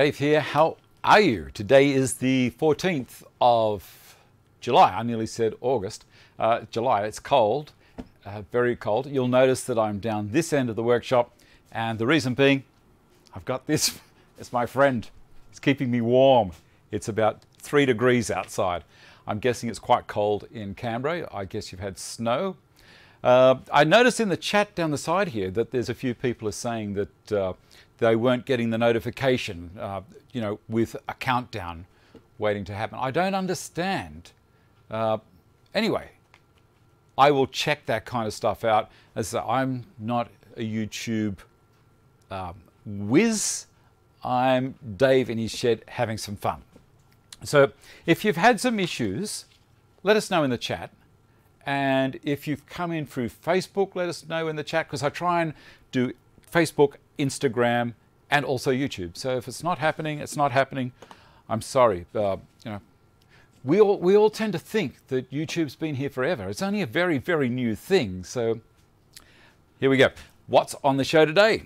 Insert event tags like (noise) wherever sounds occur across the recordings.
Dave here. How are you? Today is the 14th of July. I nearly said August. Uh, July, it's cold, uh, very cold. You'll notice that I'm down this end of the workshop, and the reason being, I've got this. (laughs) It's my friend. It's keeping me warm. It's about three degrees outside. I'm guessing it's quite cold in Canberra. I guess you've had snow. Uh, I noticed in the chat down the side here that there's a few people are saying that uh, they weren't getting the notification, uh, you know, with a countdown waiting to happen. I don't understand. Uh, anyway, I will check that kind of stuff out. As I'm not a YouTube um, whiz, I'm Dave in his shed having some fun. So if you've had some issues, let us know in the chat. And if you've come in through Facebook, let us know in the chat because I try and do Facebook, Instagram, and also YouTube. So if it's not happening, it's not happening. I'm sorry. Uh, you know, we all we all tend to think that YouTube's been here forever. It's only a very very new thing. So here we go. What's on the show today?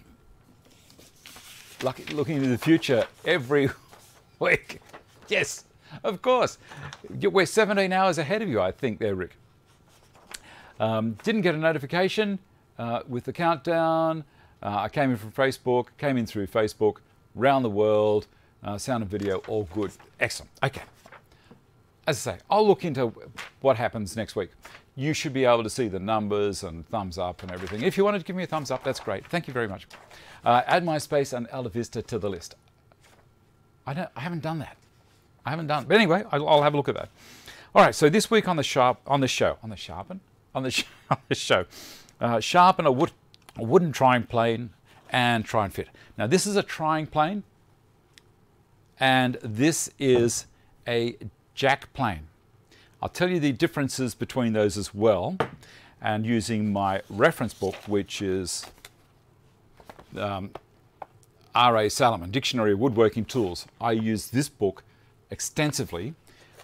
Lucky, looking into the future every (laughs) week. Yes, of course. We're 17 hours ahead of you, I think, there, Rick. Um, didn't get a notification uh, with the countdown. Uh, I came in from Facebook, came in through Facebook, round the world, uh, sound and video, all good. Excellent. Okay. As I say, I'll look into what happens next week. You should be able to see the numbers and thumbs up and everything. If you wanted to give me a thumbs up, that's great. Thank you very much. Uh, add MySpace and Alta Vista to the list. I, don't, I haven't done that. I haven't done. But anyway, I'll, I'll, have a look at that. All right. So this week on the sharp on the show on the sharpen on the, (laughs) sh on the show, uh, sharpen a, wood, a wooden trying plane and try and fit. Now this is a trying plane, and this is a jack plane. I'll tell you the differences between those as well, and using my reference book, which is um, R.A. Salaman, Dictionary of Woodworking Tools. I use this book extensively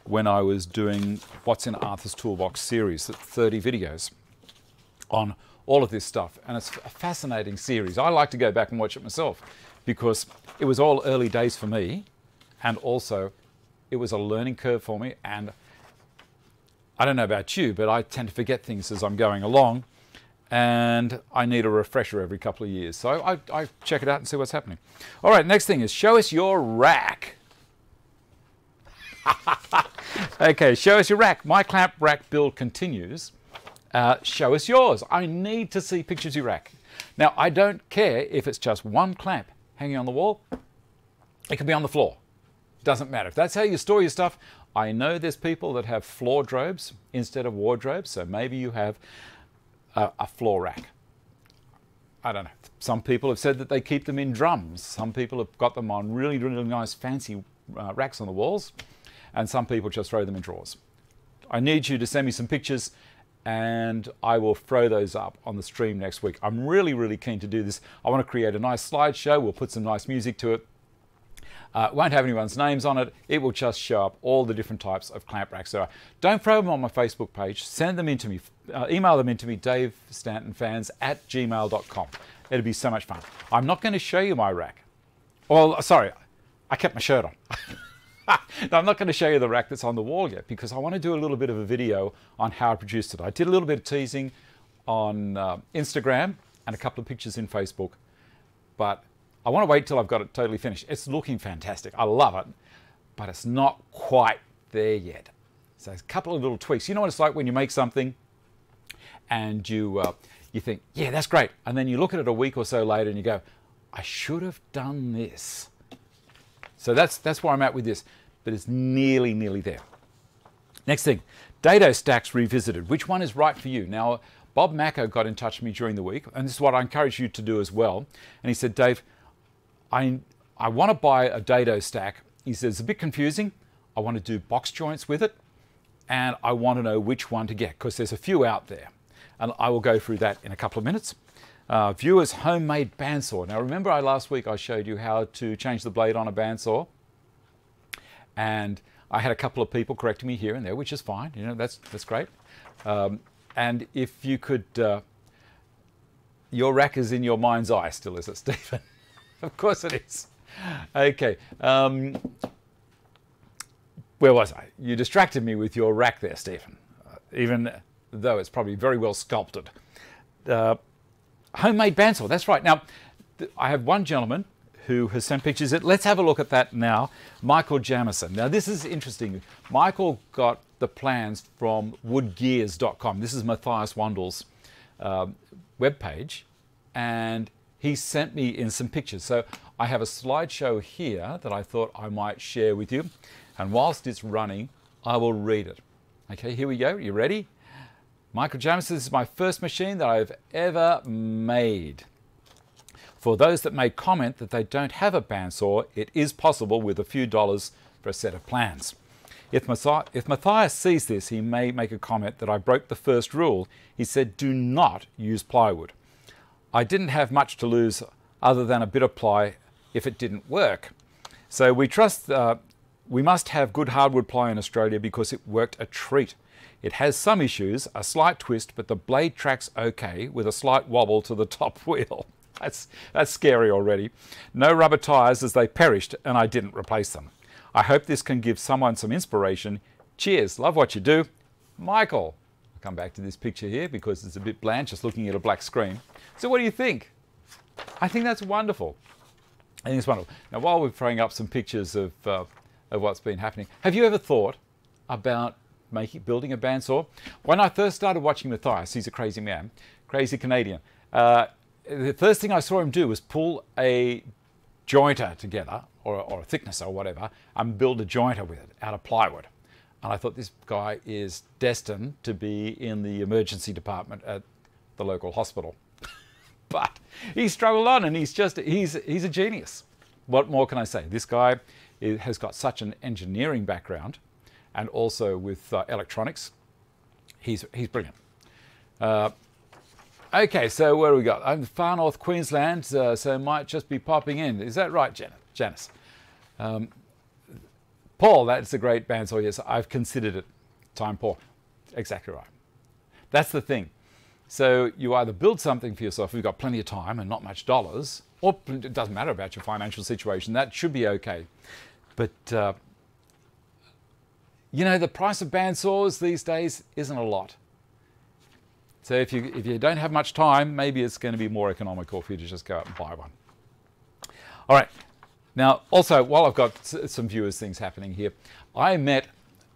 when I was doing What's in Arthur's Toolbox series, 30 videos on all of this stuff. And it's a fascinating series. I like to go back and watch it myself because it was all early days for me and also it was a learning curve for me. And I don't know about you, but I tend to forget things as I'm going along and I need a refresher every couple of years. So I, I check it out and see what's happening. All right, next thing is show us your rack. (laughs) okay, show us your rack. My clamp rack build continues. Uh, show us yours. I need to see pictures of your rack. Now, I don't care if it's just one clamp hanging on the wall. It can be on the floor. Doesn't matter. If that's how you store your stuff, I know there's people that have floor drobes instead of wardrobes, so maybe you have a, a floor rack. I don't know. Some people have said that they keep them in drums. Some people have got them on really, really nice fancy uh, racks on the walls and some people just throw them in drawers. I need you to send me some pictures and I will throw those up on the stream next week. I'm really, really keen to do this. I want to create a nice slideshow. We'll put some nice music to it. Uh, won't have anyone's names on it. It will just show up all the different types of clamp racks there are. Don't throw them on my Facebook page. Send them in to me. Uh, email them in to me, davestantonfans at gmail.com. It'll be so much fun. I'm not going to show you my rack. Well, sorry, I kept my shirt on. (laughs) now, I'm not going to show you the rack that's on the wall yet because I want to do a little bit of a video on how I produced it. I did a little bit of teasing on uh, Instagram and a couple of pictures in Facebook, but I want to wait till I've got it totally finished. It's looking fantastic. I love it, but it's not quite there yet. So a couple of little tweaks. You know what it's like when you make something and you, uh, you think, yeah, that's great. And then you look at it a week or so later and you go, I should have done this. So that's, that's where I'm at with this, but it's nearly, nearly there. Next thing, dado stacks revisited. Which one is right for you? Now, Bob Macko got in touch with me during the week, and this is what I encourage you to do as well. And he said, Dave, I, I want to buy a dado stack. He says, it's a bit confusing. I want to do box joints with it, and I want to know which one to get because there's a few out there. And I will go through that in a couple of minutes. Uh, viewers homemade bandsaw. Now remember I last week I showed you how to change the blade on a bandsaw and I had a couple of people correcting me here and there, which is fine. You know, that's, that's great. Um, and if you could, uh, your rack is in your mind's eye still, is it, (laughs) Stephen? of course it is. okay. Um, where was I? You distracted me with your rack there, Stephen, uh, even though it's probably very well sculpted. Uh, homemade bandsaw, that's right. Now, I have one gentleman who has sent pictures. Let's have a look at that now. Michael Jamison. Now, this is interesting. Michael got the plans from woodgears.com. This is Matthias Wandel's uh, webpage, and he sent me in some pictures. So I have a slideshow here that I thought I might share with you. And whilst it's running, I will read it. Okay, here we go. You ready? Michael Jamison, this is my first machine that I've ever made. For those that may comment that they don't have a bandsaw, it is possible with a few dollars for a set of plans. If, if Matthias sees this, he may make a comment that I broke the first rule. He said, do not use plywood. I didn't have much to lose other than a bit of ply if it didn't work. So we trust, uh, we must have good hardwood ply in Australia because it worked a treat. It has some issues, a slight twist, but the blade tracks okay with a slight wobble to the (laughs) top wheel. That's, that's scary already. No rubber tyres as they perished and I didn't replace them. I hope this can give someone some inspiration. Cheers, love what you do. Michael. I'll come back to this picture here because it's a bit bland just looking at a black screen. So what do you think? I think that's wonderful. I think it's wonderful. Now while we're throwing up some pictures of, uh, of what's been happening, have you ever thought about making building a bandsaw? When I first started watching Matthias, he's a crazy man, crazy Canadian. Uh, the first thing I saw him do was pull a jointer together, or, or a thickness or whatever, and build a jointer with it out of plywood. And I thought this guy is destined to be in the emergency department at the local hospital. (laughs) but he struggled on and he's just, he's, he's a genius. What more can I say? This guy has got such an engineering background and also with uh, electronics. He's, he's brilliant. Uh, Okay, so where we got? I'm far north Queensland, uh, so might just be popping in. Is that right, Jan Janice? Um, Paul, that's a great bandsaw. Yes, I've considered it. Time poor. Exactly right. That's the thing. So you either build something for yourself, you've got plenty of time and not much dollars, or it doesn't matter about your financial situation. That should be okay. But uh, you know, the price of bandsaws these days isn't a lot. So if you, if you don't have much time, maybe it's going to be more economical for you to just go out and buy one. All right. Now, also, while I've got some viewers things happening here, I met,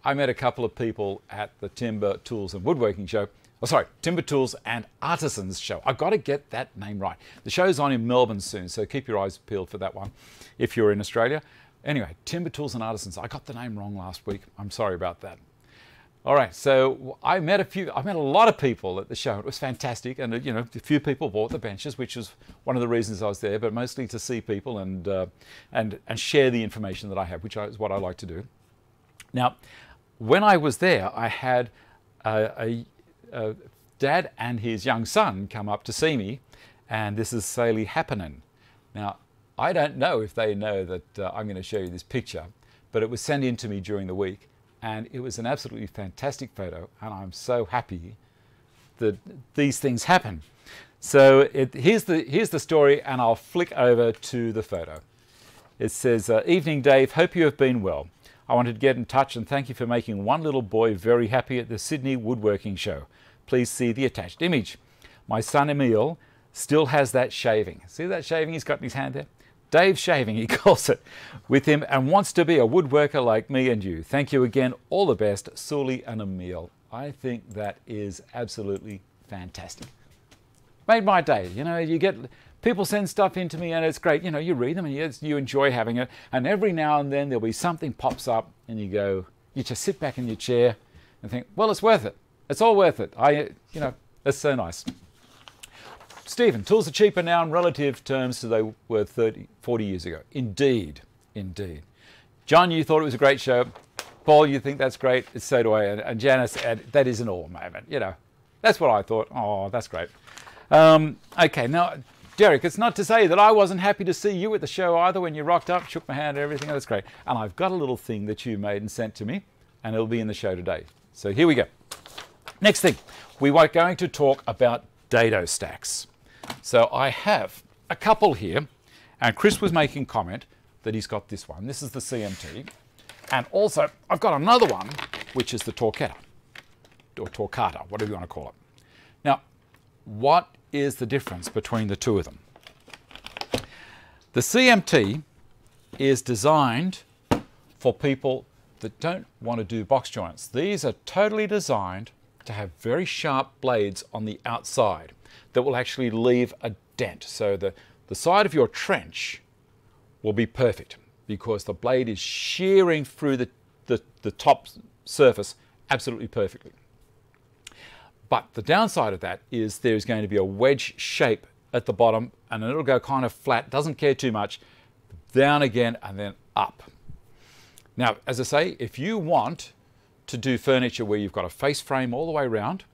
I met a couple of people at the Timber Tools and Woodworking Show. Oh, sorry, Timber Tools and Artisans Show. I've got to get that name right. The show's on in Melbourne soon, so keep your eyes peeled for that one if you're in Australia. Anyway, Timber Tools and Artisans. I got the name wrong last week. I'm sorry about that. All right, so I met a few, I met a lot of people at the show. It was fantastic, and you know, a few people bought the benches, which was one of the reasons I was there. But mostly to see people and uh, and and share the information that I have, which is what I like to do. Now, when I was there, I had a, a, a dad and his young son come up to see me, and this is Sally Happening. Now, I don't know if they know that uh, I'm going to show you this picture, but it was sent in to me during the week and it was an absolutely fantastic photo and I'm so happy that these things happen. So it, here's, the, here's the story and I'll flick over to the photo. It says, uh, Evening Dave, hope you have been well. I wanted to get in touch and thank you for making one little boy very happy at the Sydney Woodworking Show. Please see the attached image. My son Emil still has that shaving. See that shaving he's got in his hand there? Dave Shaving, he (laughs) calls it, with him and wants to be a woodworker like me and you. Thank you again. All the best, Sully and Emil. I think that is absolutely fantastic. Made my day. You know, you get people send stuff into me and it's great. You know, you read them and you, you enjoy having it. And every now and then there'll be something pops up and you go, you just sit back in your chair and think, well, it's worth it. It's all worth it. I, you know, it's so nice. Stephen, tools are cheaper now in relative terms to they were 30, 40 years ago. Indeed, indeed. John, you thought it was a great show. Paul, you think that's great. So do I. And, and Janice, and that is an awe moment. You know, that's what I thought. Oh, that's great. Um, okay, now, Derek, it's not to say that I wasn't happy to see you at the show either when you rocked up, shook my hand, and everything. That's great. And I've got a little thing that you made and sent to me, and it'll be in the show today. So here we go. Next thing, we are going to talk about dado stacks. So I have a couple here, and Chris was making comment that he's got this one. This is the CMT. And also, I've got another one, which is the Torquetta, or Torquata, whatever you want to call it. Now, what is the difference between the two of them? The CMT is designed for people that don't want to do box joints. These are totally designed to have very sharp blades on the outside that will actually leave a dent. So the, the side of your trench will be perfect because the blade is shearing through the, the, the top surface absolutely perfectly. But the downside of that is there's going to be a wedge shape at the bottom and it'll go kind of flat, doesn't care too much, down again and then up. Now, as I say, if you want to do furniture where you've got a face frame all the way around,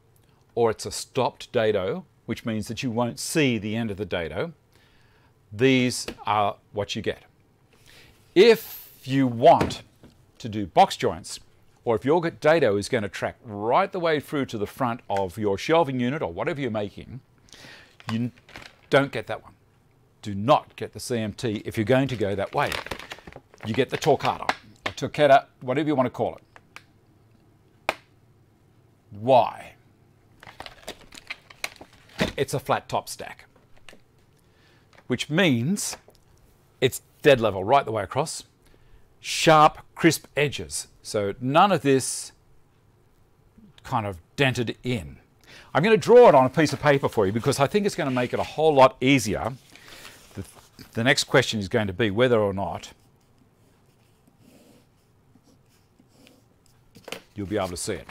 or it's a stopped dado, which means that you won't see the end of the dado, these are what you get. If you want to do box joints, or if your dado is going to track right the way through to the front of your shelving unit or whatever you're making, you don't get that one. Do not get the CMT if you're going to go that way. You get the Torquata, or Torqueta, whatever you want to call it. Why? It's a flat top stack, which means it's dead level right the way across. Sharp, crisp edges. So none of this kind of dented in. I'm going to draw it on a piece of paper for you because I think it's going to make it a whole lot easier. The, the next question is going to be whether or not you'll be able to see it.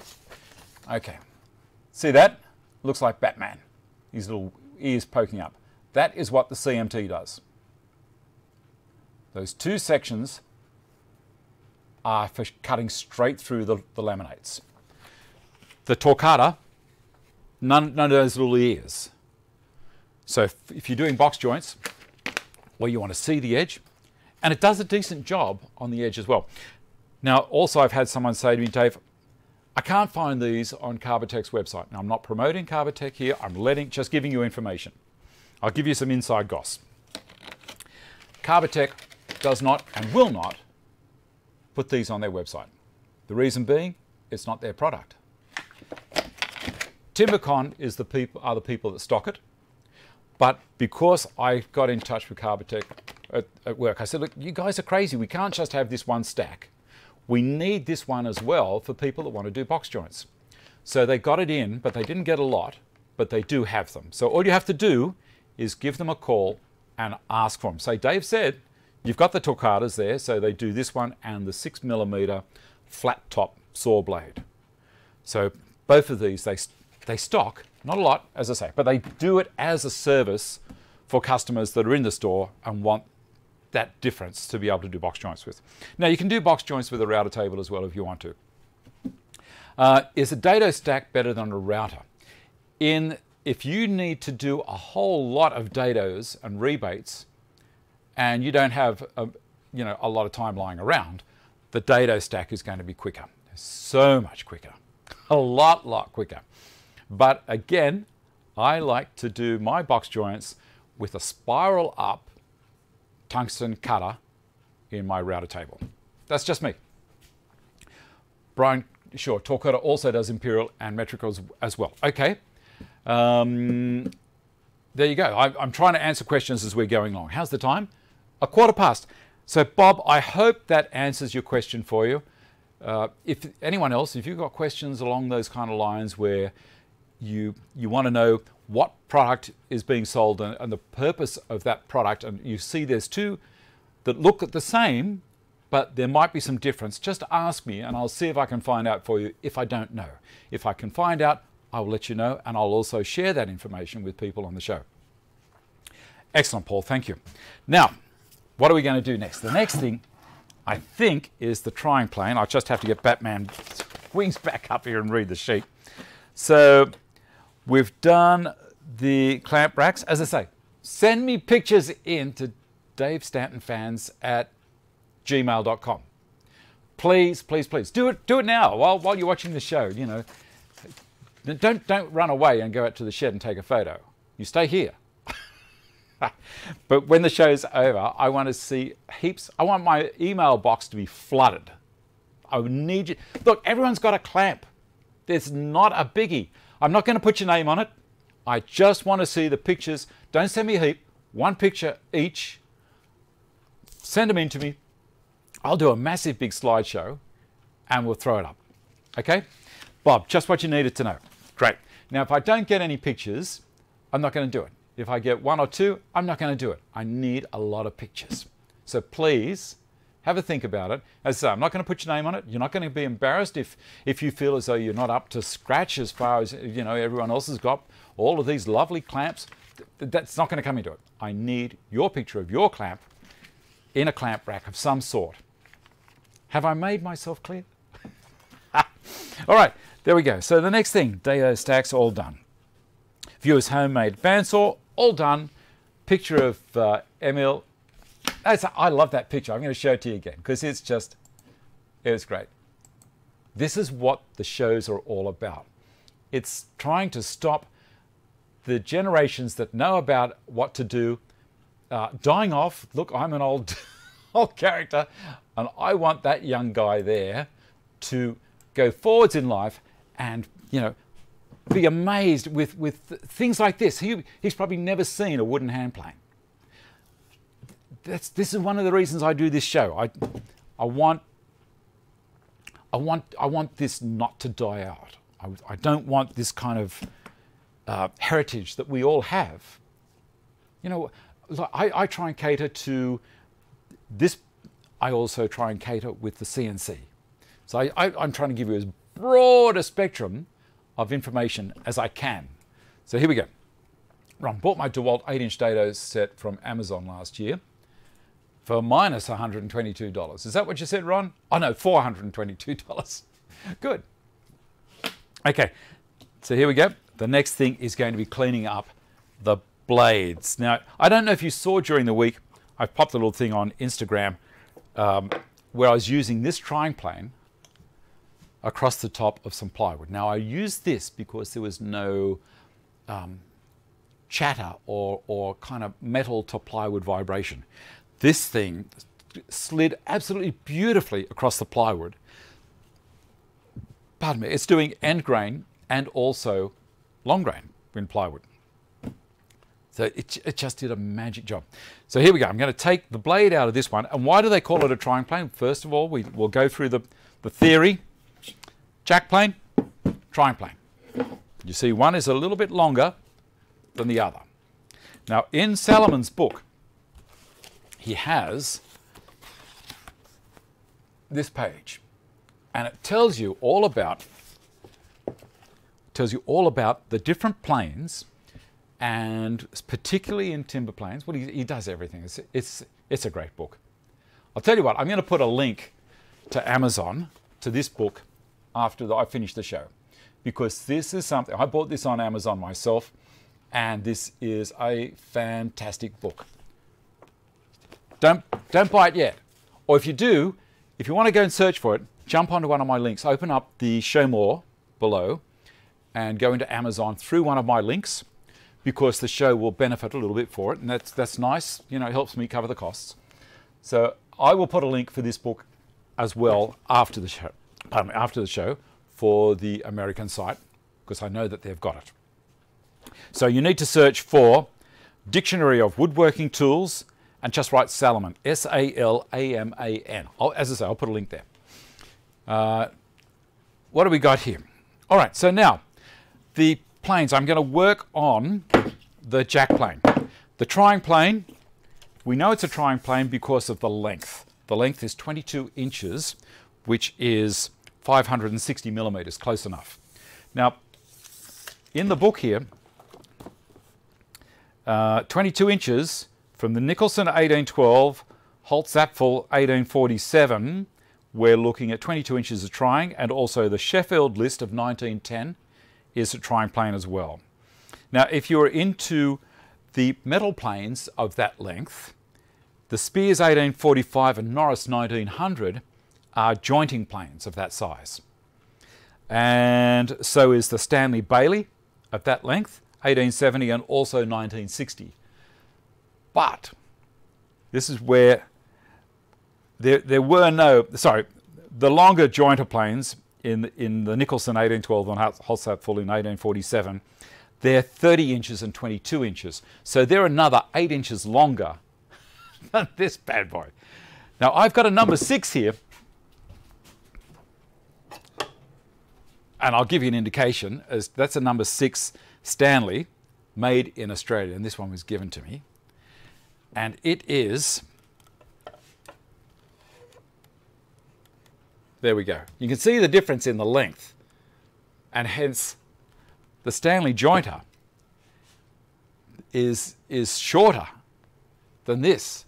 Okay. See that? Looks like Batman. His little ears poking up. That is what the CMT does. Those two sections are for cutting straight through the, the laminates. The Torquata, none, none of those little ears. So if, if you're doing box joints, well, you want to see the edge, and it does a decent job on the edge as well. Now, also I've had someone say to me, Dave, I can't find these on Carbatec's website. Now, I'm not promoting Carbatec here. I'm letting, just giving you information. I'll give you some inside goss. Carbatec does not and will not put these on their website. The reason being, it's not their product. Timbecon is the people, are the people that stock it. But because I got in touch with Carbatec at, at work, I said, look, you guys are crazy. We can't just have this one stack. We need this one as well for people that want to do box joints. So they got it in, but they didn't get a lot, but they do have them. So all you have to do is give them a call and ask for them. Say, Dave said, You've got the Torquatas there, so they do this one and the six millimeter flat top saw blade. So both of these, they, they stock, not a lot, as I say, but they do it as a service for customers that are in the store and want that difference to be able to do box joints with. Now you can do box joints with a router table as well if you want to. Uh, is a dado stack better than a router? In if you need to do a whole lot of dados and rebates, and you don't have a, you know, a lot of time lying around, the dado stack is going to be quicker. So much quicker. A lot, lot quicker. But again, I like to do my box joints with a spiral up tungsten cutter in my router table. That's just me. Brian, sure, Torquata also does imperial and metrical as well. Okay. Um, there you go. I, I'm trying to answer questions as we're going along. How's the time? a quarter past. So, Bob, I hope that answers your question for you. Uh, if anyone else, if you've got questions along those kind of lines where you you want to know what product is being sold and, and the purpose of that product, and you see there's two that look at the same, but there might be some difference, just ask me and I'll see if I can find out for you if I don't know. If I can find out, I will let you know and I'll also share that information with people on the show. Excellent, Paul. Thank you. Now, what are we going to do next? The next thing, I think, is the trying plane. I just have to get Batman wings back up here and read the sheet. So we've done the clamp racks. As I say, send me pictures in to Dave Stanton fans at gmail.com. Please, please, please do it. Do it now while while you're watching the show. You know, don't don't run away and go out to the shed and take a photo. You stay here. (laughs) but when the show's over, I want to see heaps. I want my email box to be flooded. I need you. Look, everyone's got a clamp. There's not a biggie. I'm not going to put your name on it. I just want to see the pictures. Don't send me a heap. One picture each. Send them in to me. I'll do a massive big slideshow and we'll throw it up. Okay? Bob, just what you needed to know. Great. Now, if I don't get any pictures, I'm not going to do it. If I get one or two, I'm not going to do it. I need a lot of pictures. So please have a think about it. As I say, I'm not going to put your name on it. You're not going to be embarrassed if, if you feel as though you're not up to scratch as far as you know everyone else has got all of these lovely clamps. That's not going to come into it. I need your picture of your clamp in a clamp rack of some sort. Have I made myself clear? (laughs) all right, there we go. So the next thing, Dado stacks all done. Viewers homemade bandsaw, all done. Picture of uh, Emil. That's, I love that picture. I'm going to show it to you again because it's just, it was great. This is what the shows are all about. It's trying to stop the generations that know about what to do uh, dying off. Look, I'm an old, (laughs) old character, and I want that young guy there to go forwards in life and you know be amazed with, with things like this. He, he's probably never seen a wooden hand plane. That's, this is one of the reasons I do this show. I, I, want, I, want, I want this not to die out. I, I don't want this kind of uh, heritage that we all have. You know, I, I try and cater to this, I also try and cater with the CNC. So I, I, I'm trying to give you as broad a spectrum of information as I can. So here we go. Ron bought my DeWalt 8-inch dado set from Amazon last year for minus $122. Is that what you said, Ron? Oh no, $422. (laughs) Good. Okay, so here we go. The next thing is going to be cleaning up the blades. Now, I don't know if you saw during the week, I popped a little thing on Instagram um, where I was using this trying plane across the top of some plywood. Now I used this because there was no um, chatter or, or kind of metal to plywood vibration. This thing slid absolutely beautifully across the plywood. Pardon me, it's doing end grain and also long grain in plywood. So it, it just did a magic job. So here we go. I'm going to take the blade out of this one. And why do they call it a trying plane? First of all, we, will go through the, the theory Jack plane, trying plane. You see, one is a little bit longer than the other. Now, in Salaman's book, he has this page, and it tells you all about tells you all about the different planes, and particularly in timber planes. Well, he, he does everything. It's, it's it's a great book. I'll tell you what. I'm going to put a link to Amazon to this book after the, I finish the show. Because this is something, I bought this on Amazon myself, and this is a fantastic book. Don't, don't buy it yet. Or if you do, if you want to go and search for it, jump onto one of my links, open up the show more below, and go into Amazon through one of my links because the show will benefit a little bit for it, and that's that's nice. You know, it helps me cover the costs. So I will put a link for this book as well after the show pardon me, after the show for the American site because I know that they've got it. So you need to search for Dictionary of Woodworking Tools and just write Salaman, S-A-L-A-M-A-N. as I say, I'll put a link there. Uh, what do we got here? All right, so now the planes, I'm going to work on the jack plane. The trying plane, we know it's a trying plane because of the length. The length is 22 inches, which is 560 millimeters, close enough. Now, in the book here, uh, 22 inches from the Nicholson 1812, Holtzapffel 1847, we're looking at 22 inches of trying, and also the Sheffield list of 1910 is a trying plane as well. Now, if you're into the metal planes of that length, the Spiers 1845 and Norris 1900 are jointing planes of that size. And so is the Stanley Bailey of that length, 1870 and also 1960. But this is where there, there were no, sorry, the longer jointer planes in, in the Nicholson 1812 and Holsat in 1847, they're 30 inches and 22 inches. So they're another 8 inches longer (laughs) than this bad boy. Now I've got a number 6 here. And I'll give you an indication as that's a number 6 Stanley made in Australia. And this one was given to me. And it is There we go. You can see the difference in the length and hence the Stanley jointer is, is shorter than this.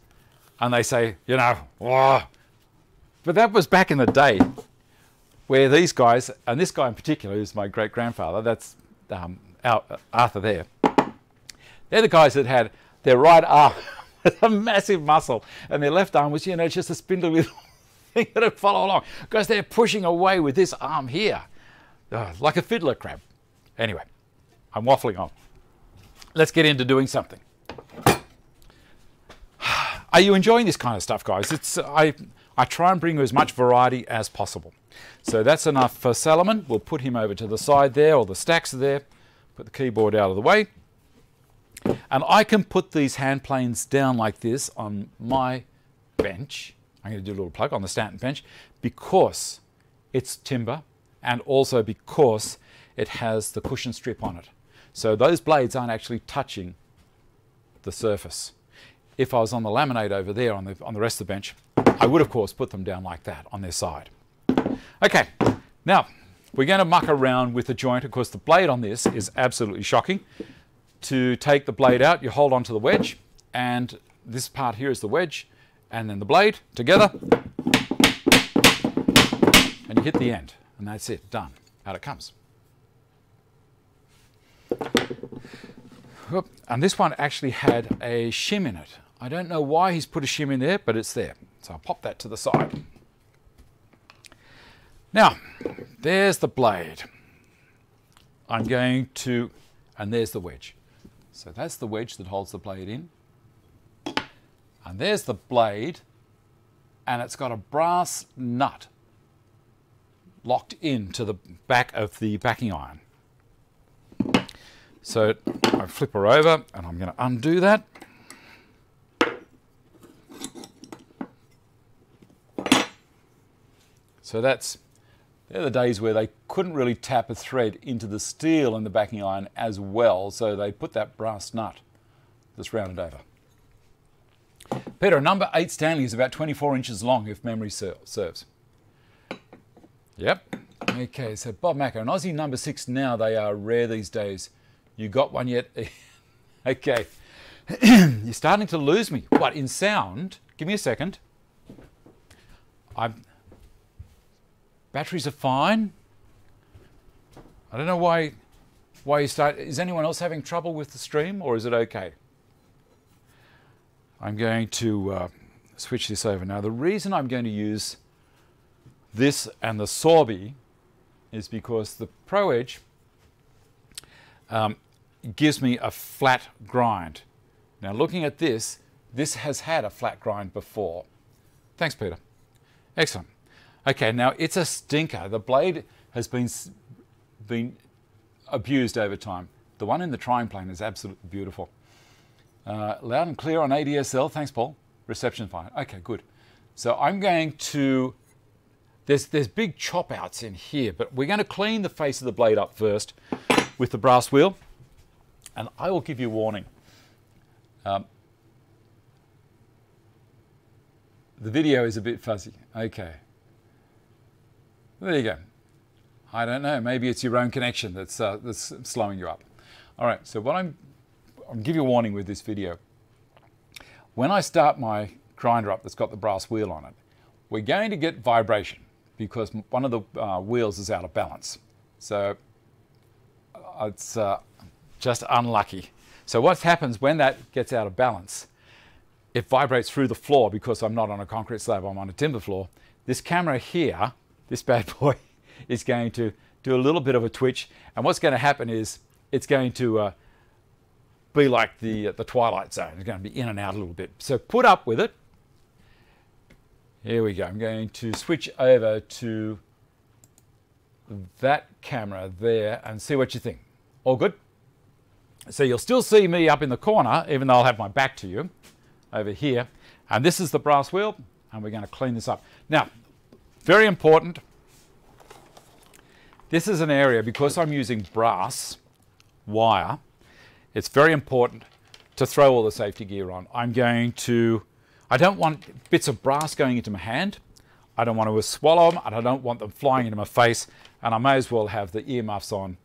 And they say, you know, oh. but that was back in the day where these guys, and this guy in particular, who's my great grandfather, that's um, Arthur there, they're the guys that had their right arm (laughs) a massive muscle and their left arm was, you know, just a spindle with (laughs) thing that follow along because they're pushing away with this arm here, uh, like a fiddler crab. Anyway, I'm waffling on. Let's get into doing something. (sighs) Are you enjoying this kind of stuff, guys? It's I I try and bring you as much variety as possible. So that's enough for Salaman. We'll put him over to the side there, or the stacks are there. Put the keyboard out of the way. And I can put these hand planes down like this on my bench I'm going to do a little plug on the Stanton bench because it's timber and also because it has the cushion strip on it. So those blades aren't actually touching the surface. If I was on the laminate over there on the, on the rest of the bench, I would of course put them down like that on their side. Okay, now we're going to muck around with the joint. Of course, the blade on this is absolutely shocking. To take the blade out, you hold onto the wedge, and this part here is the wedge and then the blade together, and you hit the end, and that's it, done. Out it comes. And this one actually had a shim in it. I don't know why he's put a shim in there, but it's there. So I'll pop that to the side. Now, there's the blade. I'm going to, and there's the wedge. So that's the wedge that holds the blade in. And there's the blade, and it's got a brass nut locked into the back of the backing iron. So I flip her over and I'm going to undo that. So that's they're the days where they couldn't really tap a thread into the steel in the backing iron as well, so they put that brass nut that's rounded over. Peter, number 8 Stanley is about 24 inches long if memory serves. Yep. Okay, so Bob Macker, an Aussie number 6 now, they are rare these days. You got one yet? (laughs) okay. (clears throat) You're starting to lose me. What, in sound? Give me a second. I'm... Batteries are fine. I don't know why why you start. Is anyone else having trouble with the stream or is it okay? I'm going to uh, switch this over. Now the reason I'm going to use this and the Sorby is because the Pro Edge um, gives me a flat grind. Now looking at this, this has had a flat grind before. Thanks, Peter. Excellent. Okay, now it's a stinker. The blade has been, been abused over time. The one in the trying plane is absolutely beautiful. Uh, loud and clear on ADSL. Thanks, Paul. Reception fine. Okay, good. So I'm going to, there's, there's big chop outs in here, but we're going to clean the face of the blade up first with the brass wheel. And I will give you warning. Um, the video is a bit fuzzy. Okay. There you go. I don't know. Maybe it's your own connection that's, uh, that's slowing you up. All right. So what I'm I'll give you a warning with this video. When I start my grinder up that's got the brass wheel on it, we're going to get vibration because one of the uh, wheels is out of balance. So uh, it's uh, just unlucky. So what happens when that gets out of balance, it vibrates through the floor because I'm not on a concrete slab, I'm on a timber floor. This camera here, this bad boy, (laughs) is going to do a little bit of a twitch. And what's going to happen is it's going to uh, be like the, uh, the Twilight Zone. It's going to be in and out a little bit. So put up with it. Here we go. I'm going to switch over to that camera there and see what you think. All good? So you'll still see me up in the corner, even though I'll have my back to you over here. And this is the brass wheel, and we're going to clean this up. Now, very important, this is an area, because I'm using brass wire, it's very important to throw all the safety gear on. I'm going to, I don't want bits of brass going into my hand. I don't want to swallow them, and I don't want them flying into my face. And I may as well have the ear muffs on.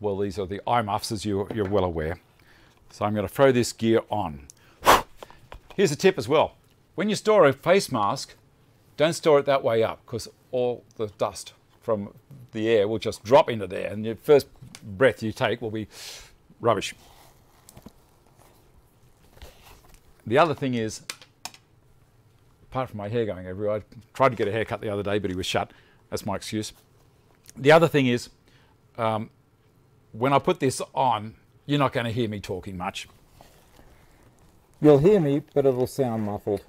Well, these are the eye muffs, as you, you're well aware. So I'm going to throw this gear on. Here's a tip as well. When you store a face mask, don't store it that way up because all the dust from the air will just drop into there and your first breath you take will be rubbish. The other thing is, apart from my hair going everywhere, I tried to get a haircut the other day, but he was shut. That's my excuse. The other thing is, um, when I put this on, you're not going to hear me talking much. You'll hear me, but it'll sound muffled.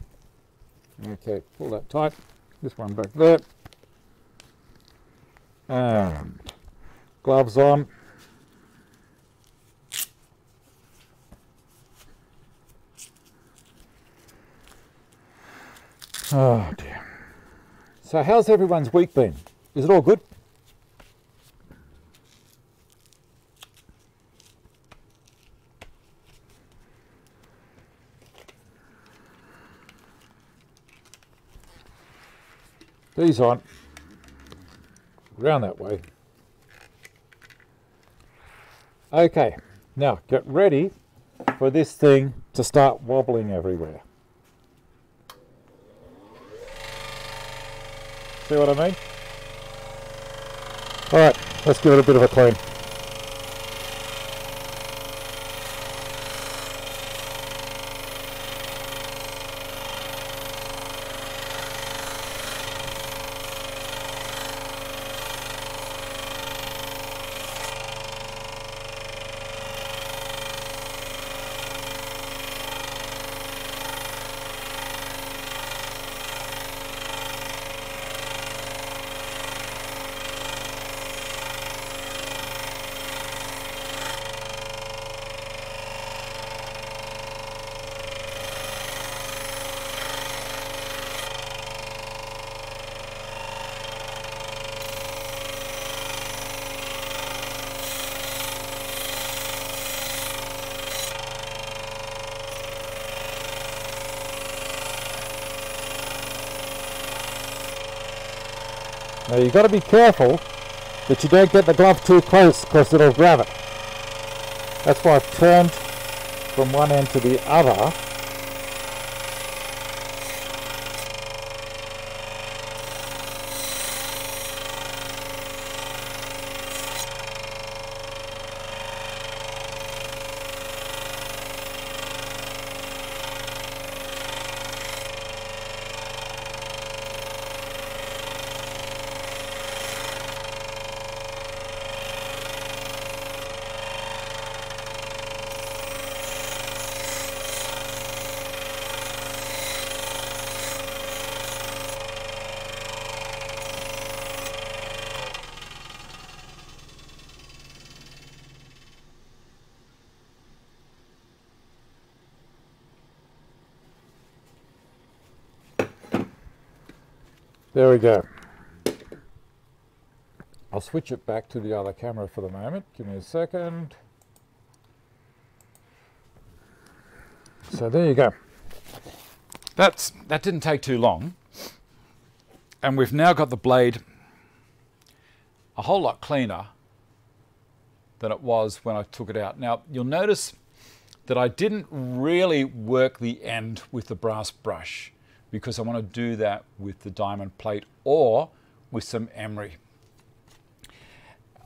Okay, pull that tight. This one back there. Um, gloves on. Oh dear. So how's everyone's week been? Is it all good? These on. Round that way. Okay, now get ready for this thing to start wobbling everywhere. See what I mean? Alright, let's give it a bit of a clean. You've got to be careful that you don't get the glove too close because it'll grab it. That's why I've turned from one end to the other There we go. I'll switch it back to the other camera for the moment. Give me a second. So there you go. That's, that didn't take too long. And we've now got the blade a whole lot cleaner than it was when I took it out. Now, you'll notice that I didn't really work the end with the brass brush because I want to do that with the diamond plate or with some emery.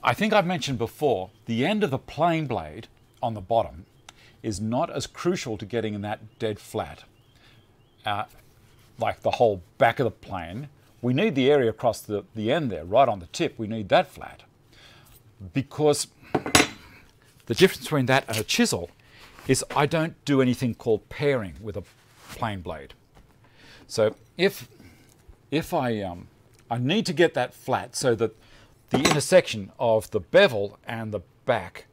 I think I've mentioned before, the end of the plane blade on the bottom is not as crucial to getting in that dead flat, uh, like the whole back of the plane. We need the area across the, the end there, right on the tip, we need that flat. Because the difference between that and a chisel is I don't do anything called paring with a plane blade. So if if I um, I need to get that flat so that the intersection of the bevel and the back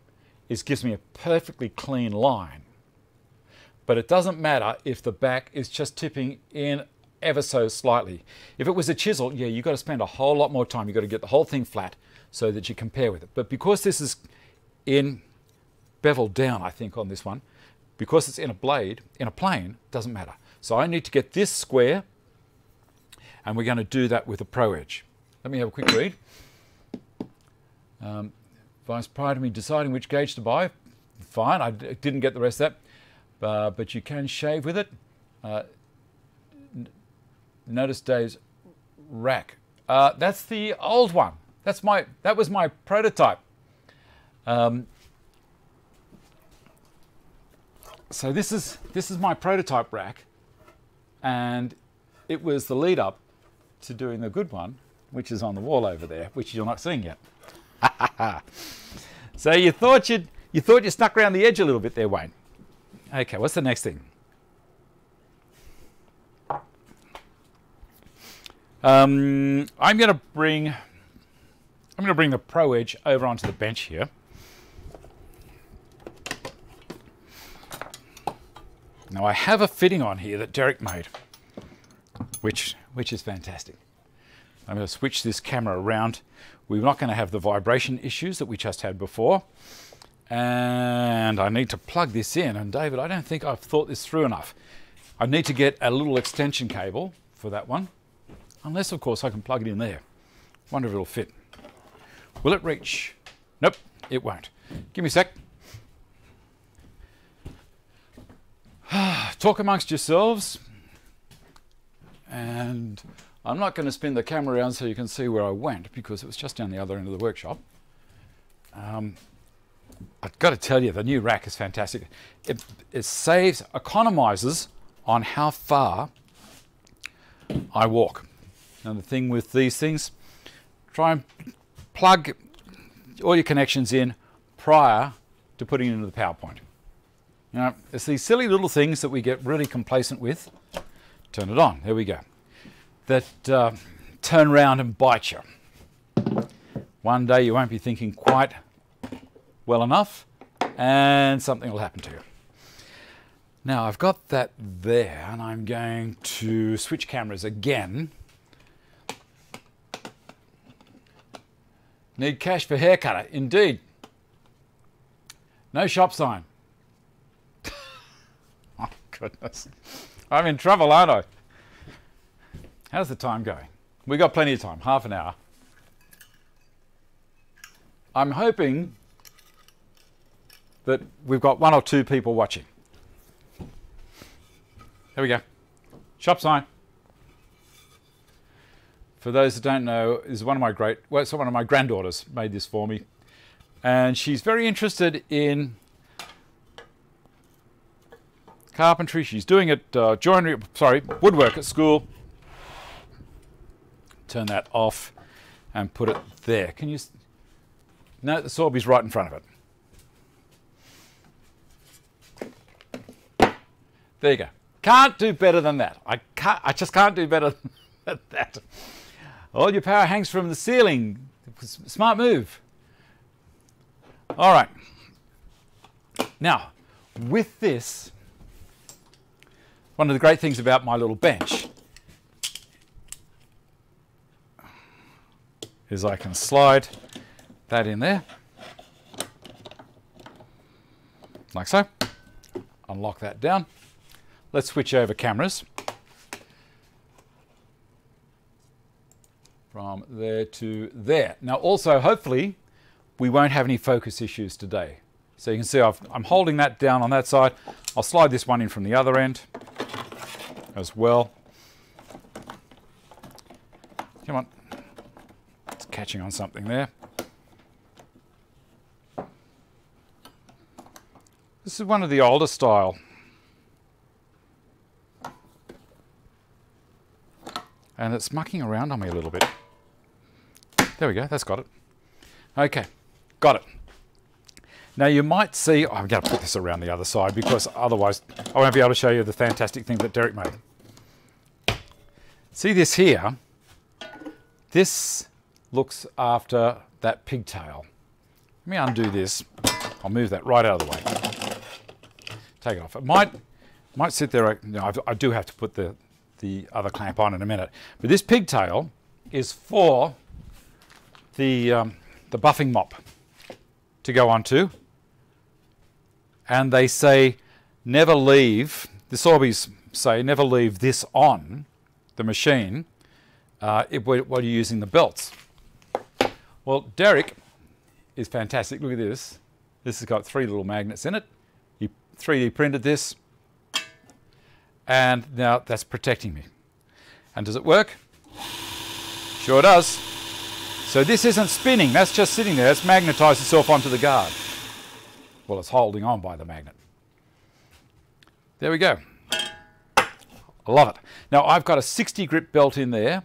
is gives me a perfectly clean line. But it doesn't matter if the back is just tipping in ever so slightly. If it was a chisel, yeah, you've got to spend a whole lot more time. You've got to get the whole thing flat so that you compare with it. But because this is in bevel down, I think, on this one, because it's in a blade, in a plane, doesn't matter. So I need to get this square, and we're going to do that with a Pro Edge. Let me have a quick read. Um, advice prior to me deciding which gauge to buy, fine, I didn't get the rest of that, uh, but you can shave with it. Uh, notice Dave's rack. Uh, that's the old one. That's my, that was my prototype. Um, so this is, this is my prototype rack and it was the lead up to doing the good one, which is on the wall over there, which you're not seeing yet. (laughs) so you thought you'd, you thought you stuck around the edge a little bit there, Wayne. Okay, what's the next thing? Um, I'm going to bring I'm going to bring the Pro Edge over onto the bench here. Now I have a fitting on here that Derek made, which which is fantastic. I'm going to switch this camera around. We're not going to have the vibration issues that we just had before. And I need to plug this in. And David, I don't think I've thought this through enough. I need to get a little extension cable for that one. Unless, of course, I can plug it in there. Wonder if it'll fit. Will it reach? Nope, it won't. Give me a sec. (sighs) Talk amongst yourselves. And I'm not going to spin the camera around so you can see where I went because it was just down the other end of the workshop. Um, I've got to tell you, the new rack is fantastic. It, it saves, economizes on how far I walk. And the thing with these things, try and plug all your connections in prior to putting it into the PowerPoint. It's these silly little things that we get really complacent with. Turn it on. There we go that uh, turn around and bite you. One day you won't be thinking quite well enough, and something will happen to you. Now I've got that there, and I'm going to switch cameras again. Need cash for haircutter, indeed. No shop sign. Goodness. I'm in trouble, aren't I? How's the time going? We've got plenty of time, half an hour. I'm hoping that we've got one or two people watching. There we go. Shop sign. For those that don't know, is one of my great, well, so one of my granddaughters made this for me, and she's very interested in carpentry. She's doing it uh, joinery, sorry, woodwork at school turn that off and put it there. Can you? No, the Sorby's right in front of it. There you go. Can't do better than that. I can't. I just can't do better (laughs) than that. All your power hangs from the ceiling. Smart move. All right. Now, with this, one of the great things about my little bench is I can slide that in there, like so. Unlock that down. Let's switch over cameras. From there to there. Now also, hopefully, we won't have any focus issues today. So you can see i am holding that down on that side. I'll slide this one in from the other end as well. Come on It's catching on something there. This is one of the older style. And it's mucking around on me a little bit. There we go, that's got it. Okay, got it. Now you might see, oh, I'm going to put this around the other side because otherwise I won't be able to show you the fantastic thing that Derek made. See this here? This looks after that pigtail. Let me undo this. I'll move that right out of the way. Take it off. It might might sit there. I do have to put the the other clamp on in a minute. But this pigtail is for the um, the buffing mop to go onto. And they say never leave. The Sorbies say never leave this on the machine uh, while you're using the belts. Well, Derek is fantastic. Look at this. This has got three little magnets in it. He 3D printed this. And now that's protecting me. And does it work? Sure does. So this isn't spinning, that's just sitting there. It's magnetized itself onto the guard. Well, it's holding on by the magnet. There we go. I love it. Now I've got a 60 grit belt in there.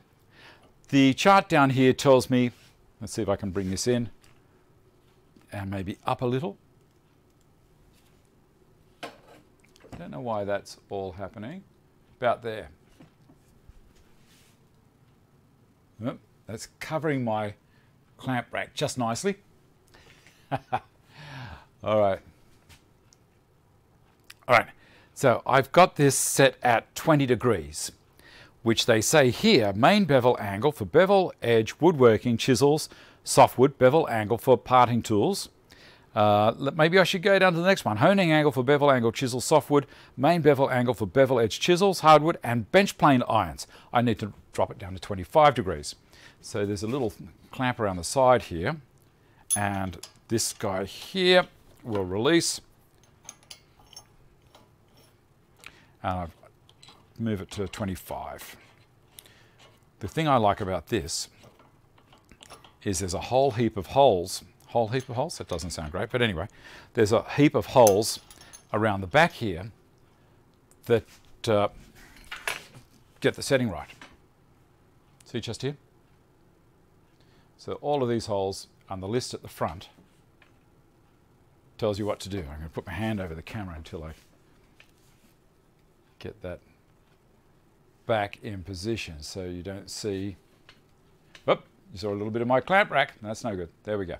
The chart down here tells me, let's see if I can bring this in and maybe up a little. I don't know why that's all happening. About there. That's covering my clamp rack just nicely. (laughs) all right. All right, so I've got this set at 20 degrees, which they say here, main bevel angle for bevel, edge, woodworking, chisels, softwood, bevel angle for parting tools. Uh, maybe I should go down to the next one. Honing angle for bevel angle chisel softwood, main bevel angle for bevel edge chisels, hardwood, and bench plane irons. I need to drop it down to 25 degrees. So there's a little clamp around the side here, and this guy here will release. And I move it to 25. The thing I like about this is there's a whole heap of holes, whole heap of holes, that doesn't sound great, but anyway, there's a heap of holes around the back here that uh, get the setting right. See just here? So all of these holes on the list at the front tells you what to do. I'm going to put my hand over the camera until I get that back in position so you don't see. Whoop, you saw a little bit of my clamp rack. That's no good. There we go.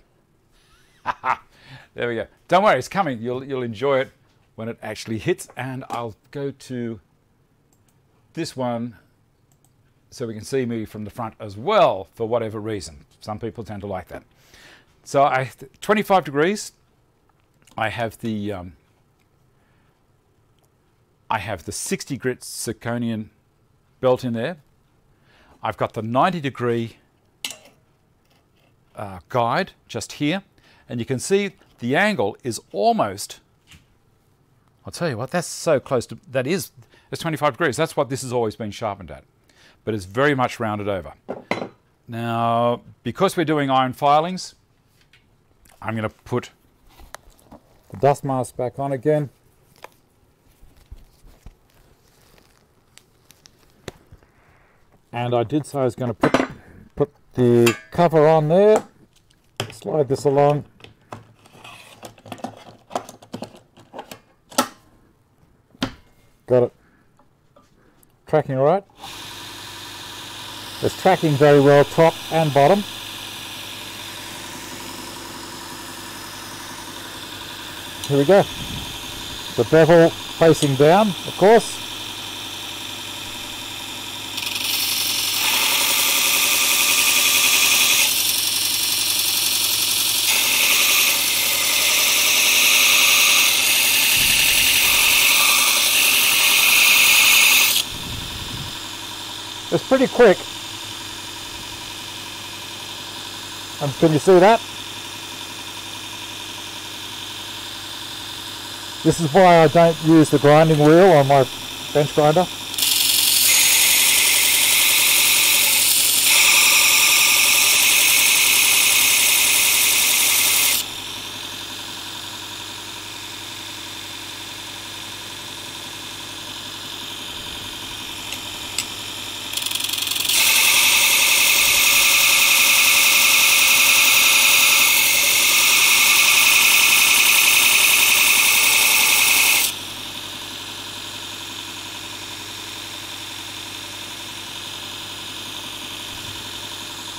(laughs) there we go. Don't worry, it's coming. You'll, you'll enjoy it when it actually hits. And I'll go to this one so we can see me from the front as well for whatever reason. Some people tend to like that. So I, 25 degrees, I have the um, I have the 60 grit zirconia belt in there. I've got the 90 degree uh, guide just here. And you can see the angle is almost, I'll tell you what, that's so close to, that is, it's 25 degrees. That's what this has always been sharpened at. But it's very much rounded over. Now, because we're doing iron filings, I'm going to put the dust mask back on again. And I did say I was going to put, put the cover on there, slide this along. Got it. Tracking all right? It's tracking very well top and bottom. Here we go. The bevel facing down, of course. It's pretty quick. And can you see that? This is why I don't use the grinding wheel on my bench grinder.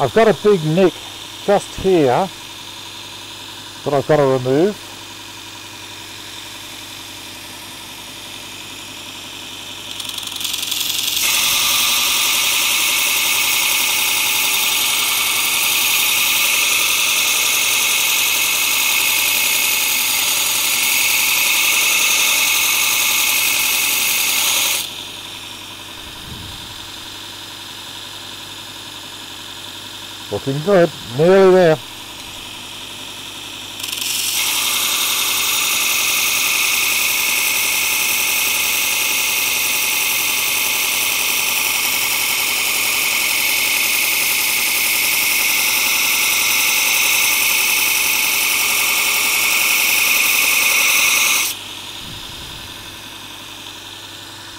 I've got a big nick just here that I've got to remove. Looking good, nearly there.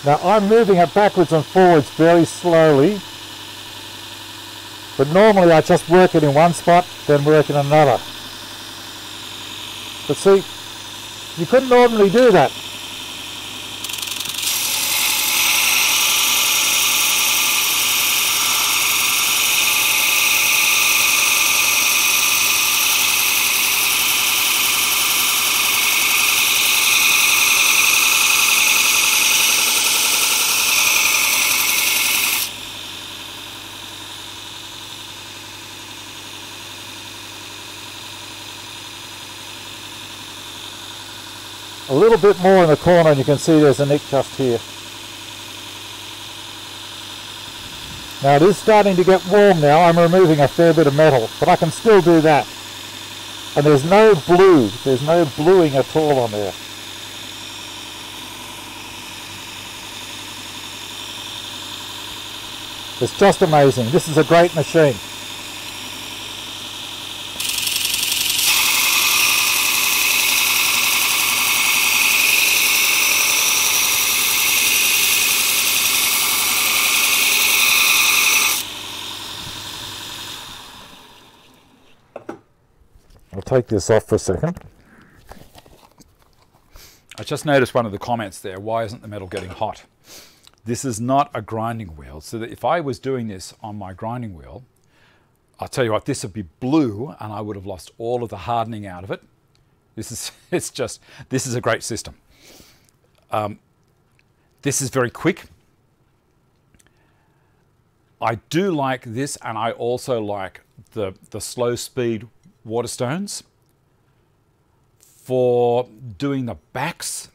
Now I'm moving it backwards and forwards very slowly but normally I just work it in one spot, then work in another. But see, you couldn't normally do that. Little bit more in the corner and you can see there's a nick just here. Now it is starting to get warm now, I'm removing a fair bit of metal, but I can still do that. And there's no blue, there's no bluing at all on there. It's just amazing, this is a great machine. Take this off for a second. I just noticed one of the comments there, why isn't the metal getting hot? This is not a grinding wheel, so that if I was doing this on my grinding wheel, I'll tell you what, this would be blue and I would have lost all of the hardening out of it. This is, (laughs) it's just, this is a great system. Um, this is very quick. I do like this and I also like the, the slow speed Waterstones for doing the backs,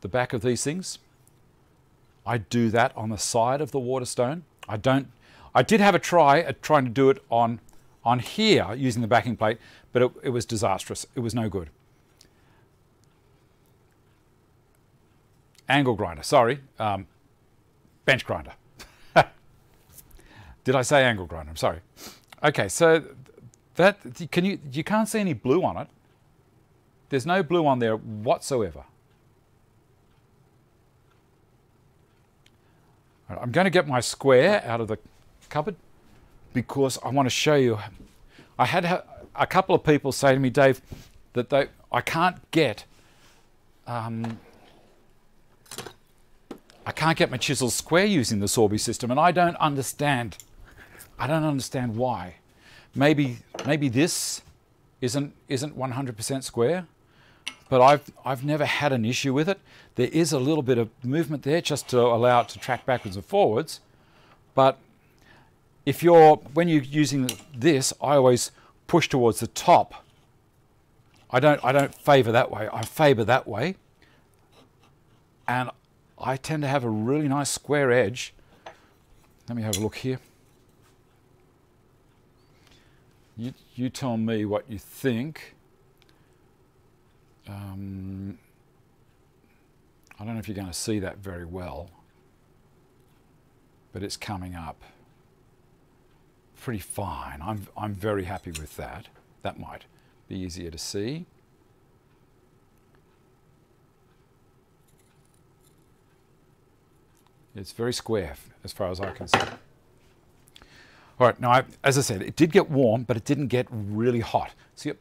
the back of these things. I do that on the side of the Waterstone. I don't, I did have a try at trying to do it on, on here using the backing plate, but it, it was disastrous. It was no good. Angle grinder, sorry, um, bench grinder. (laughs) Did I say angle grinder? I'm sorry. Okay, so that can you you can't see any blue on it. There's no blue on there whatsoever. I'm going to get my square out of the cupboard because I want to show you. I had a couple of people say to me, Dave, that they I can't get um, I can't get my chisel square using the Sorby system, and I don't understand. I don't understand why. Maybe maybe this isn't isn't 100% square, but I've I've never had an issue with it. There is a little bit of movement there just to allow it to track backwards and forwards, but if you're when you're using this, I always push towards the top. I don't I don't favor that way. I favor that way. And I tend to have a really nice square edge. Let me have a look here. You, you tell me what you think. Um, I don't know if you're going to see that very well, but it's coming up pretty fine. I'm, I'm very happy with that. That might be easier to see. It's very square as far as I can see. All right, now, I, as I said, it did get warm, but it didn't get really hot. See,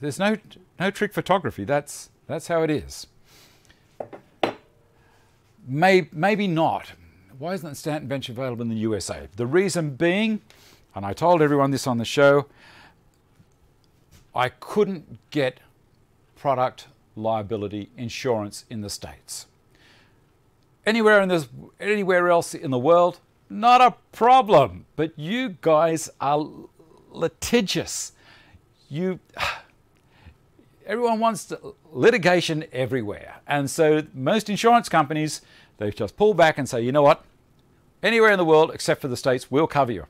there's no, no trick photography. That's, that's how it is. May, maybe not. why isn't the Stanton bench available in the USA? The reason being, and I told everyone this on the show, I couldn't get product liability insurance in the States. Anywhere in this, anywhere else in the world, not a problem. But you guys are litigious. You, (sighs) everyone wants to, litigation everywhere, and so most insurance companies they just pull back and say, you know what, anywhere in the world except for the states, we'll cover you.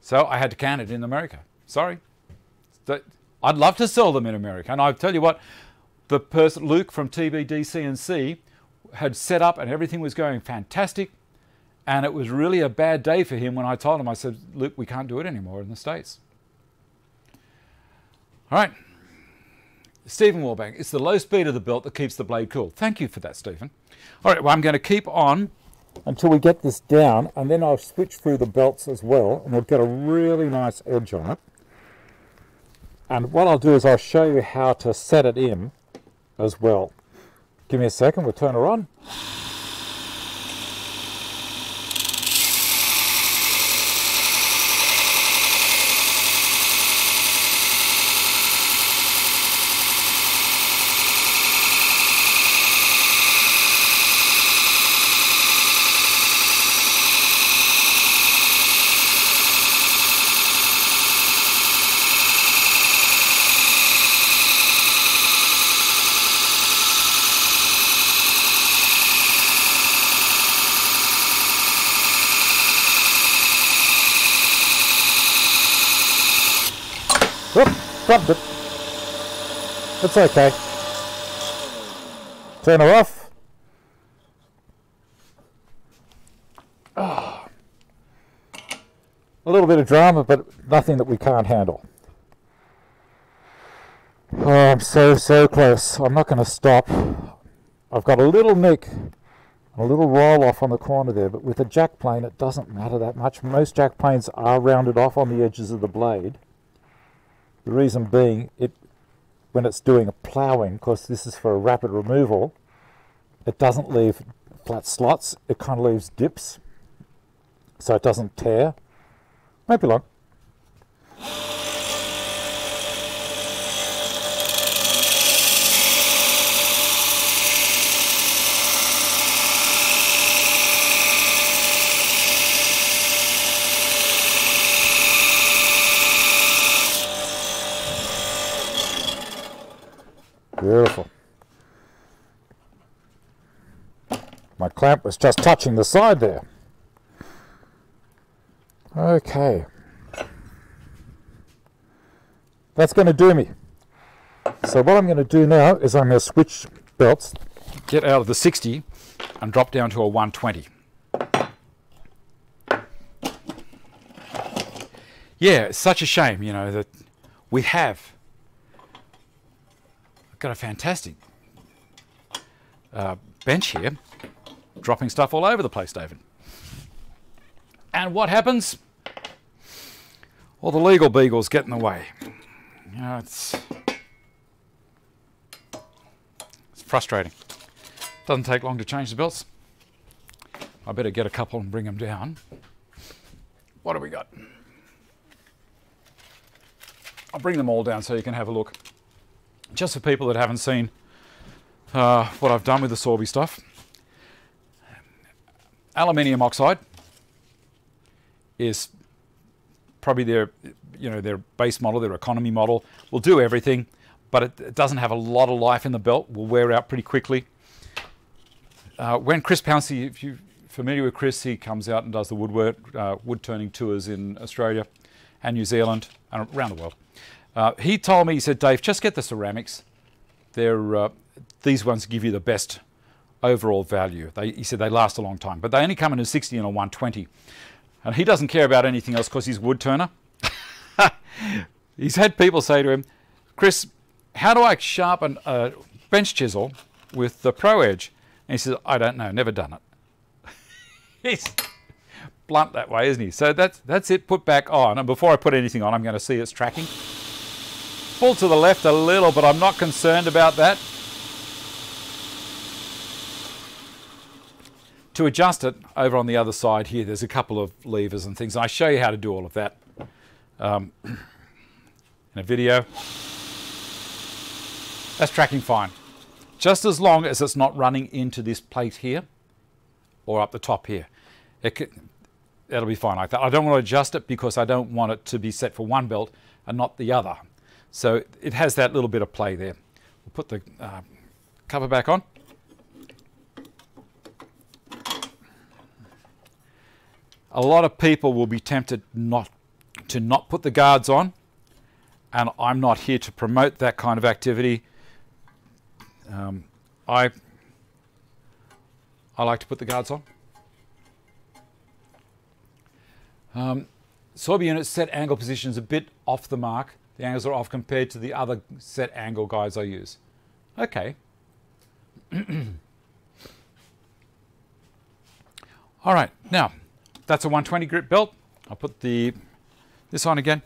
So I had to can it in America. Sorry. I'd love to sell them in America, and I tell you what, the person Luke from TBDC&C had set up and everything was going fantastic. And it was really a bad day for him when I told him, I said, Luke, we can't do it anymore in the States. All right. Stephen Warbank, it's the low speed of the belt that keeps the blade cool. Thank you for that, Stephen. All right, well, I'm going to keep on until we get this down, and then I'll switch through the belts as well, and we'll get a really nice edge on it. And what I'll do is I'll show you how to set it in as well. Give me a second, we'll turn her on. Dropped it. It's okay. Turn her off. Oh. A little bit of drama, but nothing that we can't handle. Oh, I'm so, so close. I'm not going to stop. I've got a little nick, a little roll off on the corner there, but with a jack plane it doesn't matter that much. Most jack planes are rounded off on the edges of the blade. The reason being, it when it's doing a ploughing, because this is for a rapid removal, it doesn't leave flat slots, it kind of leaves dips, so it doesn't tear. Won't be long. Beautiful. My clamp was just touching the side there. Okay. That's going to do me. So what I'm going to do now is I'm going to switch belts, get out of the 60 and drop down to a 120. Yeah, it's such a shame, you know, that we have got a fantastic uh, bench here, dropping stuff all over the place, David. And what happens? Well, the legal beagles get in the way. You know, it's it's frustrating. Doesn't take long to change the belts. I better get a couple and bring them down. What do we got? I'll bring them all down so you can have a look just for people that haven't seen uh, what I've done with the Sorby stuff, aluminium oxide is probably their, you know, their base model, their economy model. Will do everything, but it, it doesn't have a lot of life in the belt. Will wear out pretty quickly. Uh, when Chris Pouncey, if you're familiar with Chris, he comes out and does the woodwork, uh, wood turning tours in Australia and New Zealand and around the world. Uh, he told me, he said, Dave, just get the ceramics. They're, uh, these ones give you the best overall value. They, he said they last a long time, but they only come in a 60 and a 120. And he doesn't care about anything else because he's wood turner. (laughs) he's had people say to him, Chris, how do I sharpen a bench chisel with the Pro Edge? And he says, I don't know, never done it. (laughs) he's blunt that way, isn't he? So that's, that's it put back on. And before I put anything on, I'm going to see it's tracking. Pull to the left a little, but I'm not concerned about that. to adjust it over on the other side here, there's a couple of levers and things. I show you how to do all of that um, (clears throat) in a video. That's tracking fine. Just as long as it's not running into this plate here or up the top here. It can, that'll be fine like that. I don't want to adjust it because I don't want it to be set for one belt and not the other. So it has that little bit of play there. We'll put the uh, cover back on. A lot of people will be tempted not to not put the guards on and I'm not here to promote that kind of activity. Um, I I like to put the guards on. Um, Sorby unit set angle positions a bit off the mark. The angles are off compared to the other set angle guides I use. Okay. (clears throat) All right, now that's a 120 grit belt. I'll put the this on again.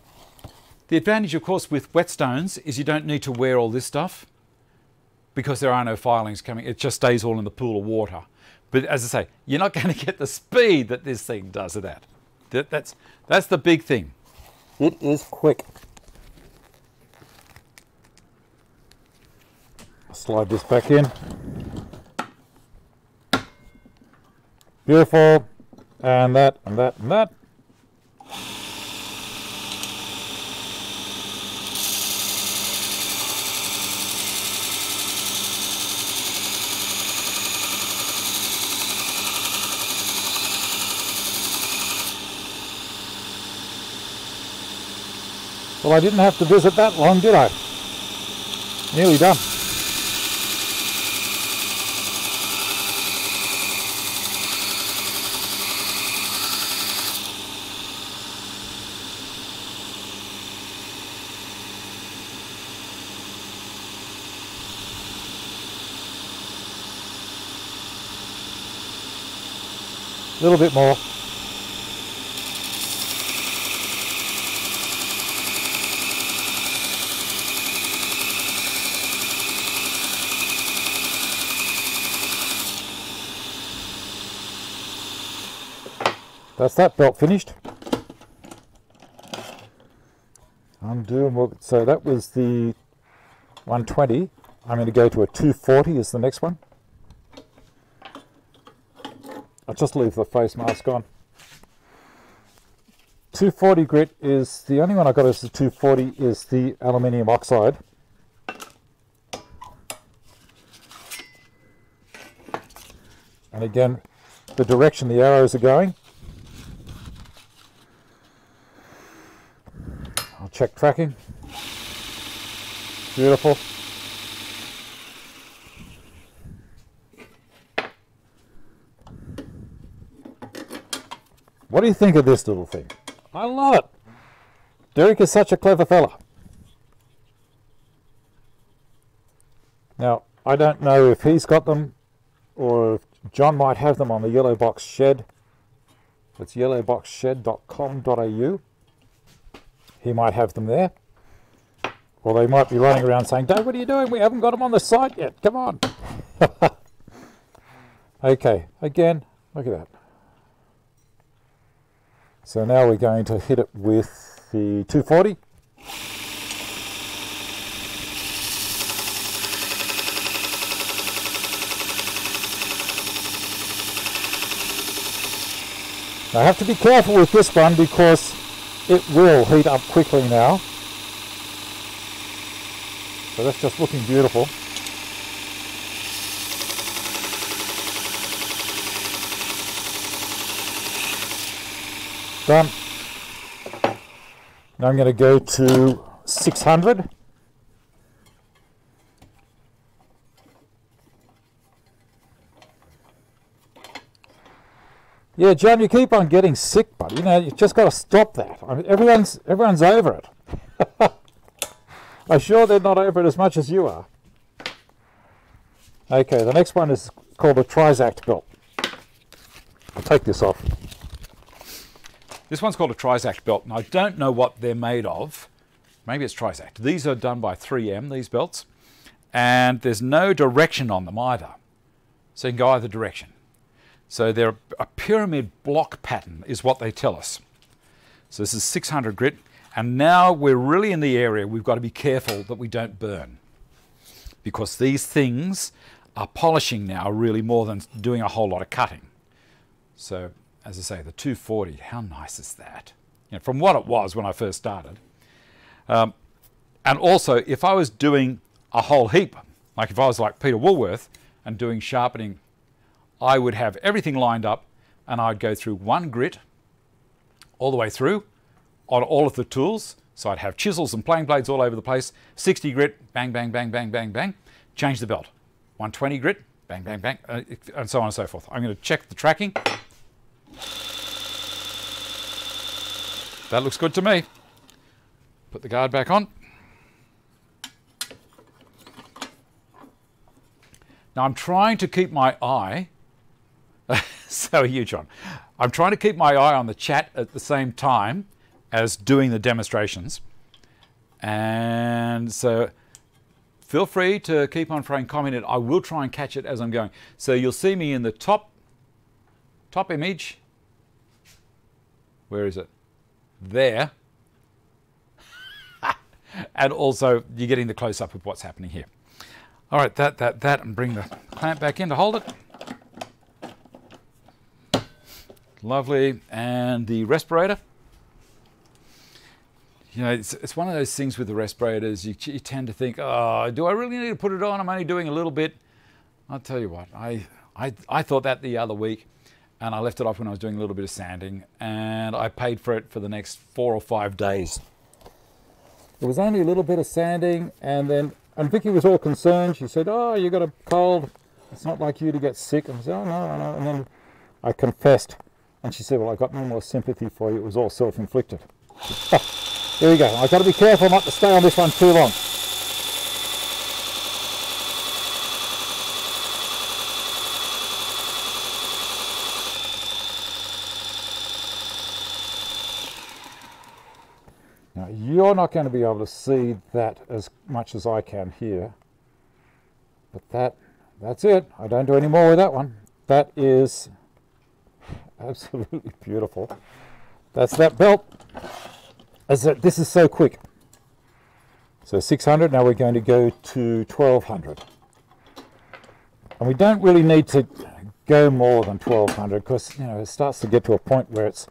The advantage, of course, with whetstones is you don't need to wear all this stuff because there are no filings coming. It just stays all in the pool of water. But as I say, you're not (laughs) going to get the speed that this thing does at that. that that's, that's the big thing. It is quick. Slide this back in. Beautiful. And that, and that, and that. Well, I didn't have to visit that long, did I? Nearly done. A little bit more. That's that belt finished. Undo, so that was the 120. I'm going to go to a 240 is the next one. I'll just leave the face mask on. 240 grit is the only one I got is the 240 is the aluminium oxide. And again, the direction the arrows are going I'll check tracking. Beautiful. What do you think of this little thing? I love it. Derek is such a clever fella. Now, I don't know if he's got them or if John might have them on the Yellow Box Shed. It's yellowboxshed.com.au he might have them there. Or they might be running around saying, Dave, what are you doing? We haven't got them on the site yet. Come on. (laughs) okay, again, look at that. So now we're going to hit it with the 240. I have to be careful with this one because it will heat up quickly now. So that's just looking beautiful. Done. Now I'm going to go to 600. Yeah, John, you keep on getting sick, but you know you've just got to stop that. I mean, everyone's everyone's over it. (laughs) I'm sure they're not over it as much as you are. Okay, the next one is called a Trizact belt. I'll take this off. This one's called a Trizact belt, and I don't know what they're made of. Maybe it's Trizact. These are done by 3M, these belts, and there's no direction on them either. So you can go either direction. So they're a pyramid block pattern is what they tell us. So this is 600 grit. And now we're really in the area we've got to be careful that we don't burn. Because these things are polishing now really more than doing a whole lot of cutting. So as I say, the 240, how nice is that? You know, from what it was when I first started. Um, and also, if I was doing a whole heap, like if I was like Peter Woolworth and doing sharpening, I would have everything lined up and I'd go through one grit all the way through on all of the tools. So I'd have chisels and planing blades all over the place. 60 grit, bang, bang, bang, bang, bang, bang. Change the belt. 120 grit, bang, bang, bang, uh, and so on and so forth. I'm going to check the tracking. That looks good to me. Put the guard back on. Now I'm trying to keep my eye, (laughs) so are you, John. I'm trying to keep my eye on the chat at the same time as doing the demonstrations. And so feel free to keep on throwing comment. I will try and catch it as I'm going. So you'll see me in the top, top image. Where is it? There. (laughs) and also you're getting the close up of what's happening here. All right, that, that, that, and bring the clamp back in to hold it. Lovely, and the respirator. You know, it's, it's one of those things with the respirators, you, you tend to think, oh, do I really need to put it on? I'm only doing a little bit. I'll tell you what, I, I, I thought that the other week, and I left it off when I was doing a little bit of sanding, and I paid for it for the next four or five days. It was only a little bit of sanding, and then and Vicky was all concerned. She said, "Oh, you got a cold. It's not like you to get sick." And I said, "Oh no, no." And then I confessed, and she said, "Well, I got no more sympathy for you. It was all self-inflicted." (laughs) there we go. I've got to be careful not to stay on this one too long. Now you're not going to be able to see that as much as I can here. But that, that's it. I don't do any more with that one. That is absolutely beautiful. That's that belt. As this is so quick. So 600, now we're going to go to 1200. And we don't really need to go more than 1200 because you know it starts to get to a point where it's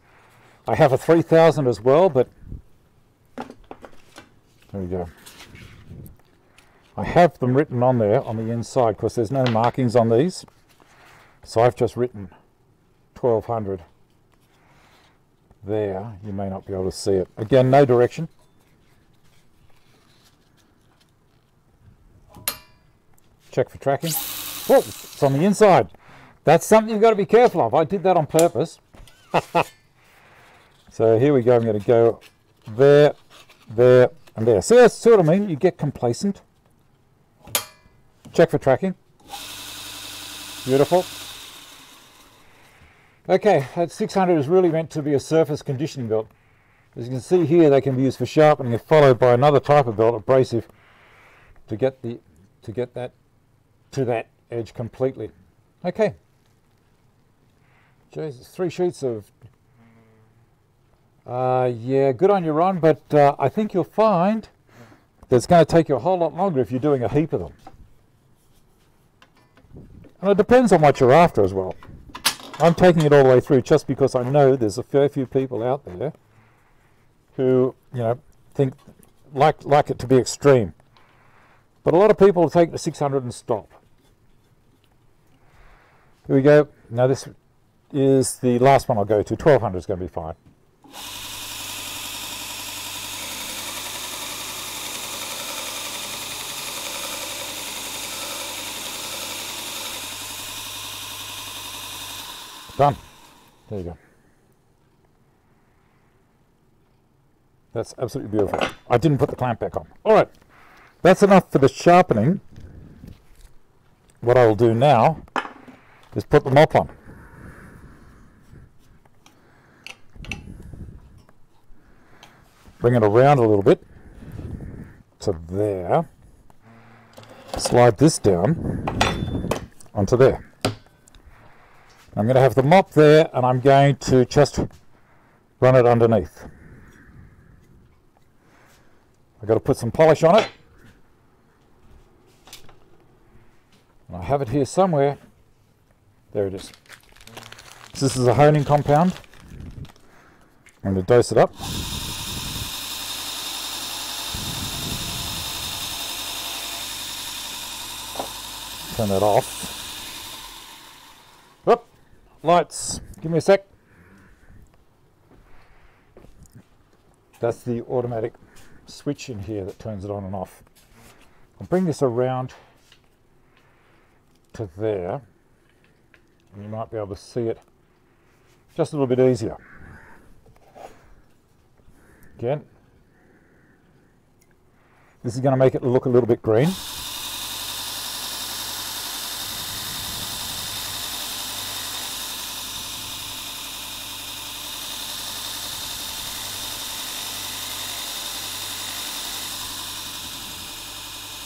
I have a 3000 as well but there we go. I have them written on there on the inside because there's no markings on these. So I've just written 1200 there. You may not be able to see it. Again, no direction. Check for tracking. Oh, it's on the inside. That's something you've got to be careful of. I did that on purpose. (laughs) so here we go. I'm going to go there, there, and there. So that's sort of mean. You get complacent. Check for tracking. Beautiful. Okay, that 600 is really meant to be a surface conditioning belt. As you can see here, they can be used for sharpening, followed by another type of belt, abrasive, to get the to get that to that edge completely. Okay. Jesus, three sheets of uh, yeah, good on you, Ron, but uh, I think you'll find that it's going to take you a whole lot longer if you're doing a heap of them. And it depends on what you're after as well. I'm taking it all the way through just because I know there's a fair few people out there who, you know, think like like it to be extreme. But a lot of people take the 600 and stop. Here we go. Now this is the last one I'll go to. 1200 is going to be fine. Done. There you go. That's absolutely beautiful. I didn't put the clamp back on. All right, that's enough for the sharpening. What I will do now is put the mop on. Bring it around a little bit to there. Slide this down onto there. I'm going to have the mop there and I'm going to just run it underneath. I've got to put some polish on it. I have it here somewhere. There it is. So this is a honing compound. I'm going to dose it up. Turn that off. Whoop, lights. Give me a sec. That's the automatic switch in here that turns it on and off. I'll bring this around to there. And you might be able to see it just a little bit easier. Again, this is going to make it look a little bit green.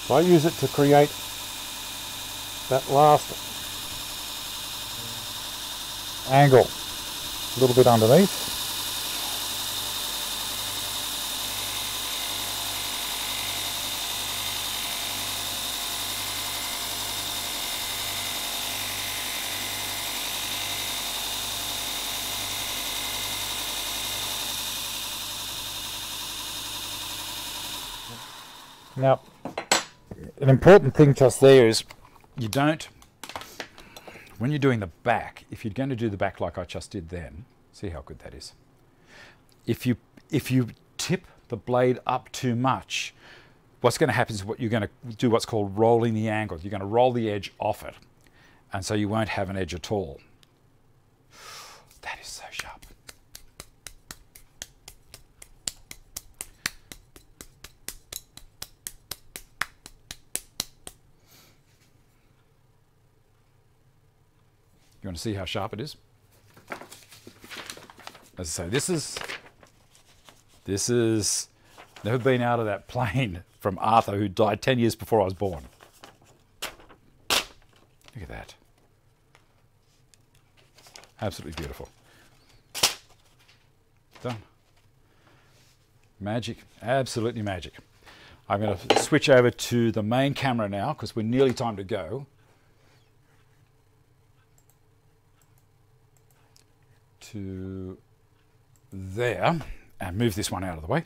So I use it to create that last angle a little bit underneath. Now, an important thing just there is You don't, when you're doing the back, if you're going to do the back like I just did then, see how good that is. If you, if you tip the blade up too much, what's going to happen is what you're going to do what's called rolling the angle. You're going to roll the edge off it, and so you won't have an edge at all. That is so sharp. You want to see how sharp it is? As I say, this is this is never been out of that plane from Arthur, who died 10 years before I was born. Look at that. Absolutely beautiful. Done. Magic, absolutely magic. I'm going to switch over to the main camera now because we're nearly time to go. To there and move this one out of the way.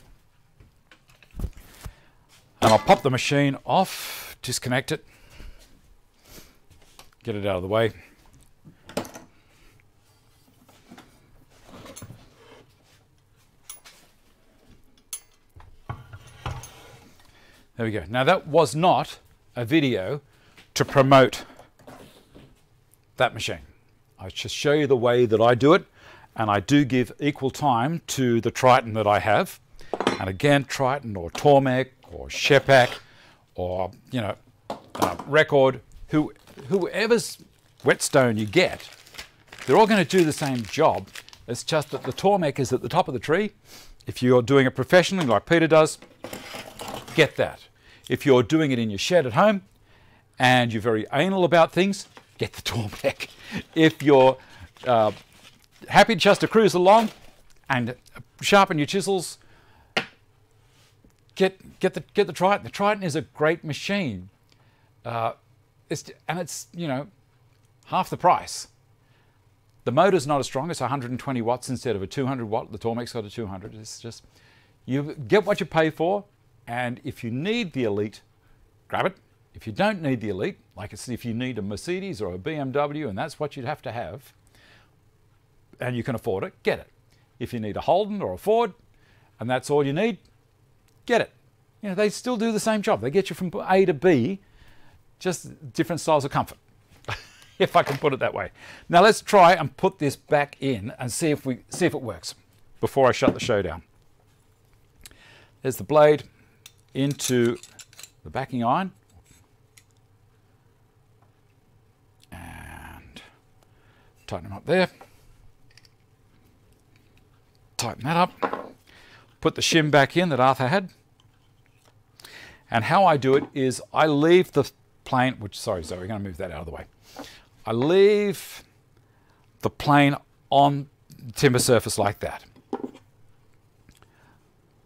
And I'll pop the machine off, disconnect it, get it out of the way. There we go. Now that was not a video to promote that machine. I just show you the way that I do it and I do give equal time to the Triton that I have. And again, Triton or Tormek or Sheppach or, you know, uh, Record, who, whoever's whetstone you get, they're all going to do the same job. It's just that the Tormek is at the top of the tree. If you're doing it professionally like Peter does, get that. If you're doing it in your shed at home and you're very anal about things, get the (laughs) Tormek. If you're uh, happy just to cruise along and sharpen your chisels, get get the get the Triton. The Triton is a great machine. Uh, it's and it's you know half the price. The motor's not as strong. It's 120 watts instead of a 200 watt. The Tormek's got a 200. It's just you get what you pay for, and if you need the Elite, grab it. If you don't need the Elite, like if you need a Mercedes or a BMW, and that's what you'd have to have, and you can afford it, get it. If you need a Holden or a Ford, and that's all you need, get it. You know, they still do the same job. They get you from A to B, just different styles of comfort, (laughs) if I can put it that way. Now let's try and put this back in and see if we see if it works before I shut the show down. There's the blade into the backing iron. And tighten them up there tighten that up, put the shim back in that Arthur had. And how I do it is I leave the plane, which, sorry, Zoe, we're going to move that out of the way. I leave the plane on the timber surface like that.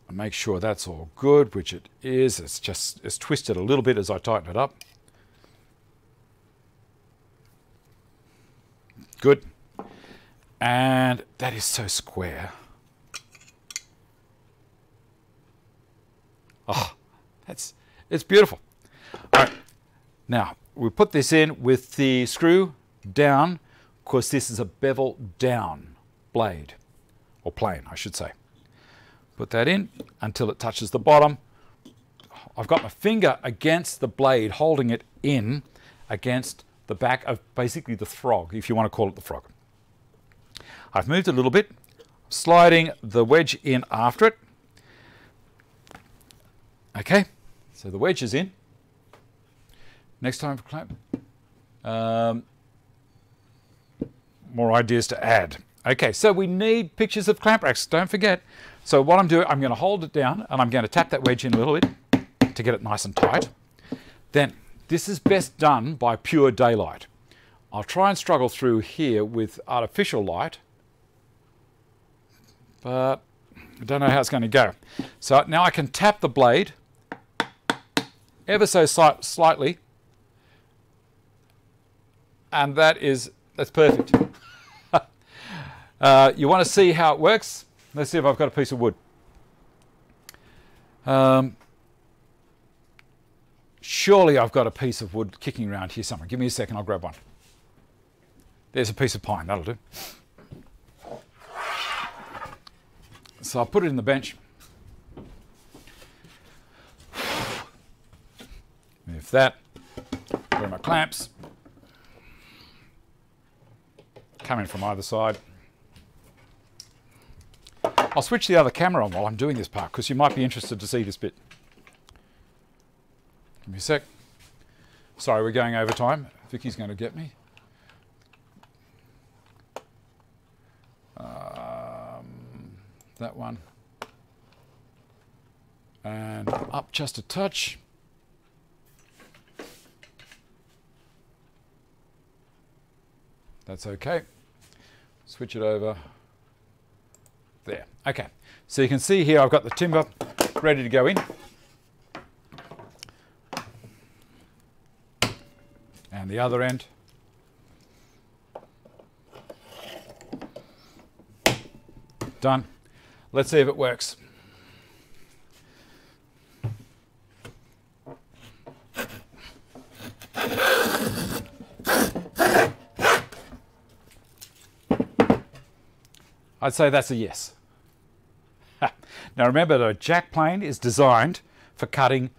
And make sure that's all good, which it is. It's just it's twisted a little bit as I tighten it up. Good. And that is so square. Oh, that's it's beautiful. All right. Now, we put this in with the screw down. Of course, this is a bevel down blade, or plane, I should say. Put that in until it touches the bottom. I've got my finger against the blade, holding it in against the back of basically the frog, if you want to call it the frog. I've moved a little bit, sliding the wedge in after it. Okay, so the wedge is in. Next time for clamp. Um, more ideas to add. Okay, so we need pictures of clamp racks, don't forget. So what I'm doing, I'm going to hold it down and I'm going to tap that wedge in a little bit to get it nice and tight. Then this is best done by pure daylight. I'll try and struggle through here with artificial light, but I don't know how it's going to go. So now I can tap the blade ever so slightly, and that is, that's perfect. (laughs) uh, you want to see how it works? Let's see if I've got a piece of wood. Um, surely I've got a piece of wood kicking around here somewhere. Give me a second, I'll grab one. There's a piece of pine, that'll do. So I'll put it in the bench. Move that. Put my clamps. Coming from either side. I'll switch the other camera on while I'm doing this part because you might be interested to see this bit. Give me a sec. Sorry, we're going over time. Vicky's going to get me. Um, that one. And up just a touch. That's okay. Switch it over. There. Okay. So you can see here I've got the timber ready to go in. And the other end. Done. Let's see if it works. I'd say that's a yes. now remember, the jack plane is designed for cutting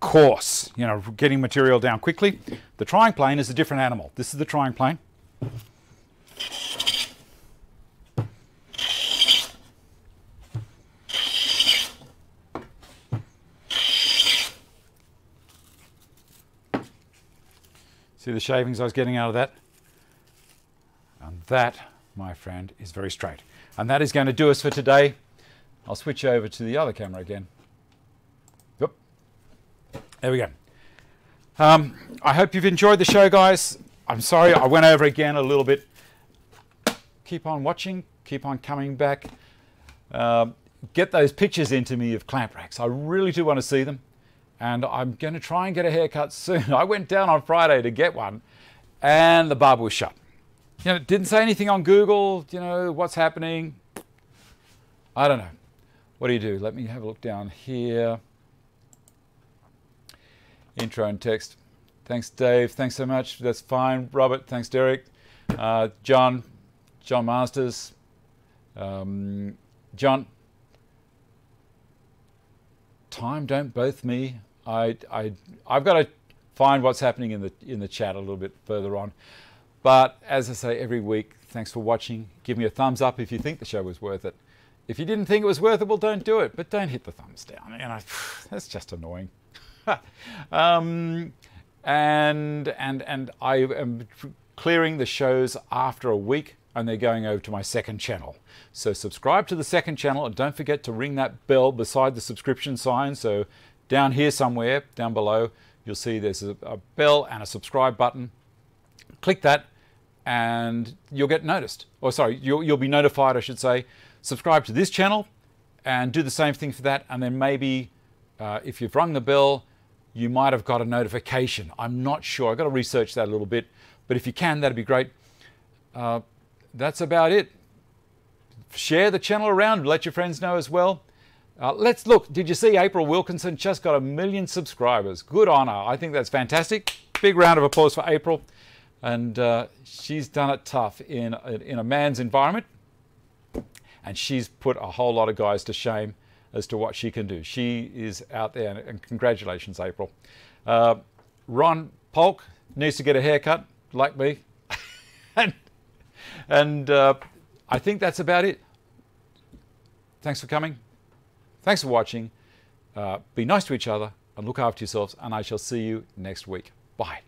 coarse, you know, getting material down quickly. The trying plane is a different animal. This is the trying plane. See the shavings I was getting out of that? And that, my friend, is very straight. And that is going to do us for today. I'll switch over to the other camera again. Yep. There we go. Um, I hope you've enjoyed the show, guys. I'm sorry I went over again a little bit. Keep on watching. Keep on coming back. Um, get those pictures into me of clamp racks. I really do want to see them. And I'm going to try and get a haircut soon. (laughs) I went down on Friday to get one, and the barber was shut you know, didn't say anything on Google, you know, what's happening. I don't know. What do you do? Let me have a look down here. Intro and text. Thanks, Dave. Thanks so much. That's fine. Robert. Thanks, Derek. Uh, John. John Masters. Um, John. Time don't both me. I, I, I've got to find what's happening in the in the chat a little bit further on. But as I say every week, thanks for watching. Give me a thumbs up if you think the show was worth it. If you didn't think it was worth it, well, don't do it. But don't hit the thumbs down. You know, (sighs) that's just annoying. (laughs) um, and and and I am clearing the shows after a week, and they're going over to my second channel. So subscribe to the second channel, and don't forget to ring that bell beside the subscription sign. So down here somewhere, down below, you'll see there's a, a bell and a subscribe button. Click that and you'll get noticed. Or sorry, you'll, you'll be notified, I should say. Subscribe to this channel and do the same thing for that. And then maybe uh, if you've rung the bell, you might have got a notification. I'm not sure. I've got to research that a little bit. But if you can, that'd be great. Uh, that's about it. Share the channel around, let your friends know as well. Uh, let's look. Did you see April Wilkerson just got a million subscribers? Good on her. I think that's fantastic. Big round of applause for April. And uh, she's done it tough in, in a man's environment. And she's put a whole lot of guys to shame as to what she can do. She is out there, and congratulations, April. Uh, Ron Paulk needs to get a haircut, like me. (laughs) and and uh, I think that's about it. Thanks for coming. Thanks for watching. Uh, be nice to each other and look after yourselves, and I shall see you next week. Bye.